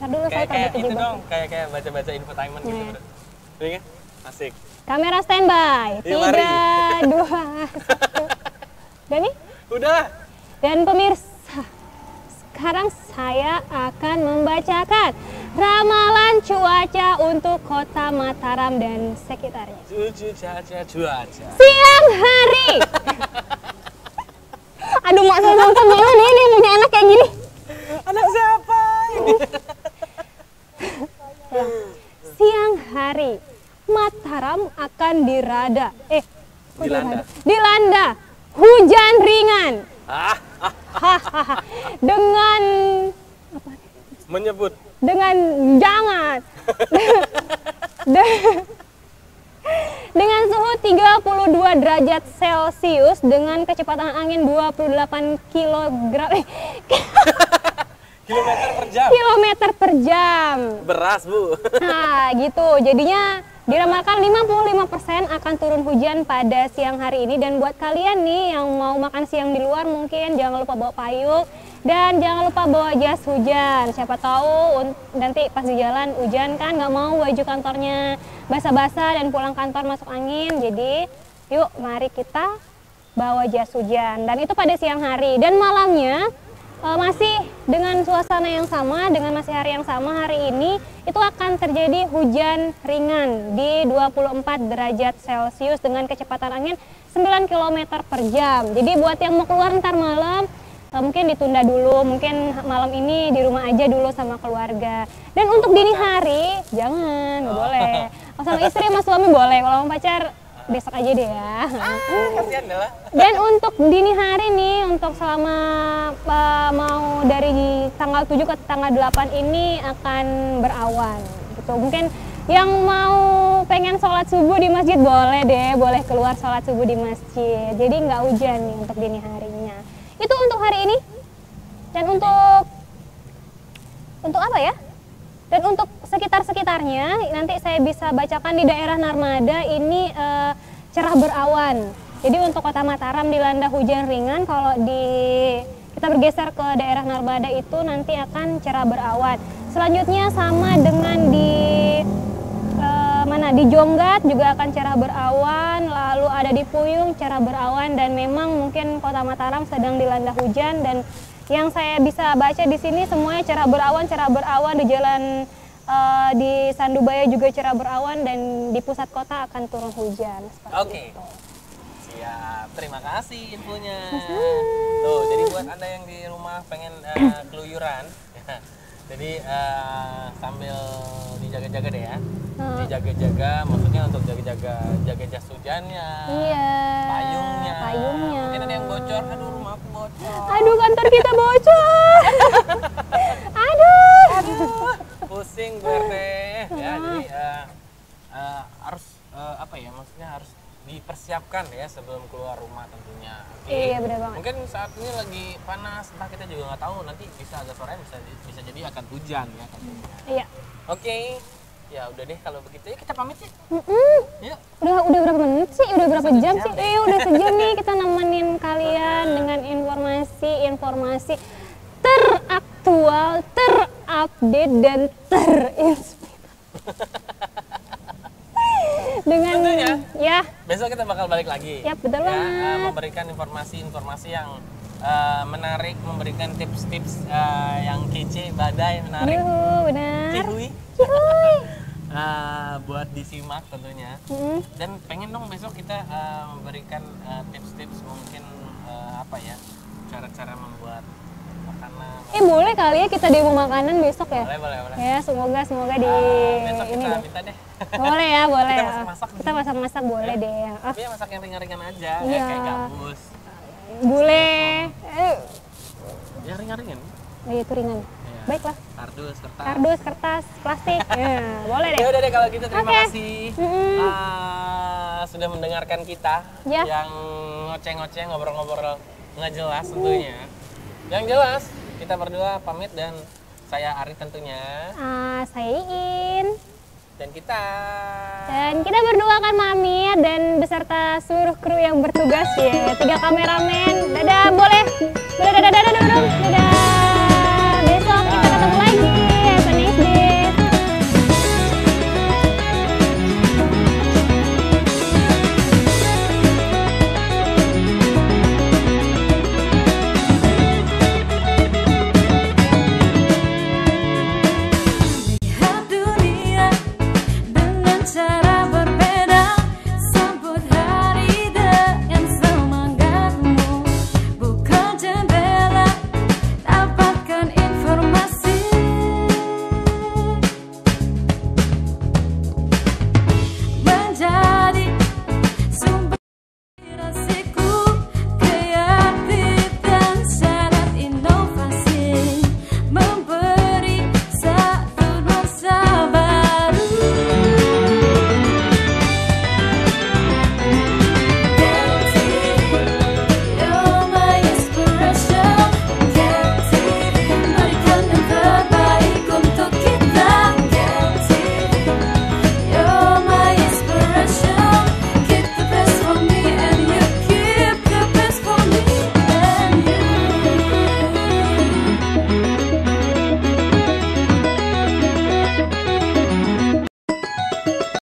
[SPEAKER 2] Ntar dulu saya
[SPEAKER 3] kayak kayak
[SPEAKER 2] terbit
[SPEAKER 3] itu dong kayak kayak baca baca infotainment gitu
[SPEAKER 2] Iya.
[SPEAKER 3] bro ini kan asik
[SPEAKER 2] Kamera standby.
[SPEAKER 3] Iya.
[SPEAKER 2] Tiga, dua, satu. Nih?
[SPEAKER 3] udah
[SPEAKER 2] Dan pemirsa, sekarang saya akan membacakan Ramalan cuaca untuk kota Mataram dan sekitarnya.
[SPEAKER 3] Cucu caca cuaca.
[SPEAKER 2] Siang hari. Saya nonton malu nih, nih punya anak kayak gini.
[SPEAKER 3] Anak siapa ini?
[SPEAKER 2] Siang hari, Mataram akan dirada. Eh,
[SPEAKER 3] Dilanda.
[SPEAKER 2] Dilanda hujan ringan.
[SPEAKER 3] Ah, ah,
[SPEAKER 2] Hahaha. dengan
[SPEAKER 3] menyebut
[SPEAKER 2] dengan jangan De- dengan suhu 32 derajat Celcius dengan kecepatan angin 28 kg
[SPEAKER 3] kilometer per jam.
[SPEAKER 2] kilometer per jam.
[SPEAKER 3] Beras, Bu.
[SPEAKER 2] Nah, gitu. Jadinya diramalkan 55% akan turun hujan pada siang hari ini dan buat kalian nih yang mau makan siang di luar mungkin jangan lupa bawa payung dan jangan lupa bawa jas hujan. Siapa tahu nanti pas di jalan hujan kan nggak mau baju kantornya basah-basah dan pulang kantor masuk angin. Jadi, yuk mari kita bawa jas hujan dan itu pada siang hari dan malamnya eh, masih dengan suasana yang sama dengan masih hari yang sama hari ini itu akan terjadi hujan ringan di 24 derajat Celcius dengan kecepatan angin 9 km per jam jadi buat yang mau keluar ntar malam mungkin ditunda dulu mungkin malam ini di rumah aja dulu sama keluarga dan untuk dini hari jangan nggak boleh oh, sama istri sama suami boleh kalau mau pacar besok aja deh ya
[SPEAKER 3] lah.
[SPEAKER 2] dan untuk dini hari nih, untuk selama uh, mau dari tanggal 7 ke tanggal 8 ini akan berawan gitu. Mungkin yang mau pengen sholat subuh di masjid boleh deh, boleh keluar sholat subuh di masjid. Jadi nggak hujan nih untuk dini harinya. Hari ini. Dan untuk untuk apa ya? Dan untuk sekitar-sekitarnya nanti saya bisa bacakan di daerah Narmada ini eh, cerah berawan. Jadi untuk kota Mataram dilanda hujan ringan, kalau di kita bergeser ke daerah Narmada itu nanti akan cerah berawan. Selanjutnya sama dengan di mana di Jonggat juga akan cerah berawan, lalu ada di Puyung cerah berawan dan memang mungkin kota Mataram sedang dilanda hujan dan yang saya bisa baca di sini semuanya cerah berawan, cerah berawan di jalan eh, di Sandubaya juga cerah berawan dan di pusat kota akan turun hujan.
[SPEAKER 3] Oke.
[SPEAKER 2] itu.
[SPEAKER 3] Siap. Terima kasih infonya. Tuh, jadi buat Anda yang di rumah pengen eh, keluyuran, jadi eh, sambil dijaga-jaga deh ya. Dijaga-jaga maksudnya untuk jaga-jaga jaga jas hujannya.
[SPEAKER 2] Iya.
[SPEAKER 3] Payungnya.
[SPEAKER 2] Payungnya.
[SPEAKER 3] Mungkin ada yang bocor. Aduh, rumahku bocor.
[SPEAKER 2] Aduh kantor kita bocor. Aduh.
[SPEAKER 3] pusing Bu RT ya jadi eh, eh, harus eh, apa ya maksudnya harus dipersiapkan ya sebelum keluar rumah tentunya Oke.
[SPEAKER 2] Iya, benar banget.
[SPEAKER 3] mungkin saat ini lagi panas entah kita juga nggak tahu nanti bisa agak sore bisa bisa jadi akan hujan ya tentunya
[SPEAKER 2] Iya.
[SPEAKER 3] oke ya udah deh kalau begitu ya kita pamit sih
[SPEAKER 2] Mm-mm.
[SPEAKER 3] Yuk.
[SPEAKER 2] Udah udah berapa menit sih? Udah berapa jam sih? Eh udah sejam nih kita nemenin kalian dengan informasi-informasi teraktual, terupdate dan terinspirasi. dengan
[SPEAKER 3] Tentunya.
[SPEAKER 2] ya
[SPEAKER 3] besok kita bakal balik lagi
[SPEAKER 2] Yap, betul
[SPEAKER 3] ya,
[SPEAKER 2] banget.
[SPEAKER 3] memberikan informasi-informasi yang eh, menarik memberikan tips-tips eh, yang kece badai menarik
[SPEAKER 2] yuhu benar.
[SPEAKER 3] Cihui.
[SPEAKER 2] Cihui.
[SPEAKER 3] Eh, buat disimak tentunya
[SPEAKER 2] Mm.
[SPEAKER 3] dan pengen dong besok kita eh, memberikan tips-tips mungkin eh, apa ya cara-cara membuat makanan
[SPEAKER 2] Eh boleh kali ya kita demo makanan besok ya?
[SPEAKER 3] boleh boleh boleh
[SPEAKER 2] Ya semoga semoga di
[SPEAKER 3] besok
[SPEAKER 2] ini
[SPEAKER 3] kita
[SPEAKER 2] deh.
[SPEAKER 3] minta deh
[SPEAKER 2] Boleh ya, boleh.
[SPEAKER 3] Kita
[SPEAKER 2] ya.
[SPEAKER 3] masak-masak
[SPEAKER 2] Kita masak-masak boleh deh. ya. Ah,
[SPEAKER 3] tapi ya masak yang ringan-ringan aja ya,
[SPEAKER 2] Iya.
[SPEAKER 3] kayak gabus
[SPEAKER 2] bule. Eh,
[SPEAKER 3] ya ringan-ringan
[SPEAKER 2] oh iya, itu ringan.
[SPEAKER 3] Iya.
[SPEAKER 2] Baiklah.
[SPEAKER 3] kardus kertas
[SPEAKER 2] Kardus, kertas, plastik. ya, boleh deh.
[SPEAKER 3] Ya udah deh kalau gitu terima
[SPEAKER 2] Oke.
[SPEAKER 3] kasih
[SPEAKER 2] Mm-mm.
[SPEAKER 3] Ah, sudah mendengarkan kita
[SPEAKER 2] Ya.
[SPEAKER 3] yang ngoceh-ngoceh ngobrol-ngobrol nggak jelas tentunya. Yang jelas, kita berdua pamit dan saya Arif tentunya.
[SPEAKER 2] Uh, saya ingin.
[SPEAKER 3] Dan kita.
[SPEAKER 2] Dan kita berdua akan pamit dan beserta seluruh kru yang bertugas ya. Tiga kameramen. Dadah, boleh. Boleh dadah dadah dadah dadah. dadah. Besok kita ketemu lagi. Have a nice day.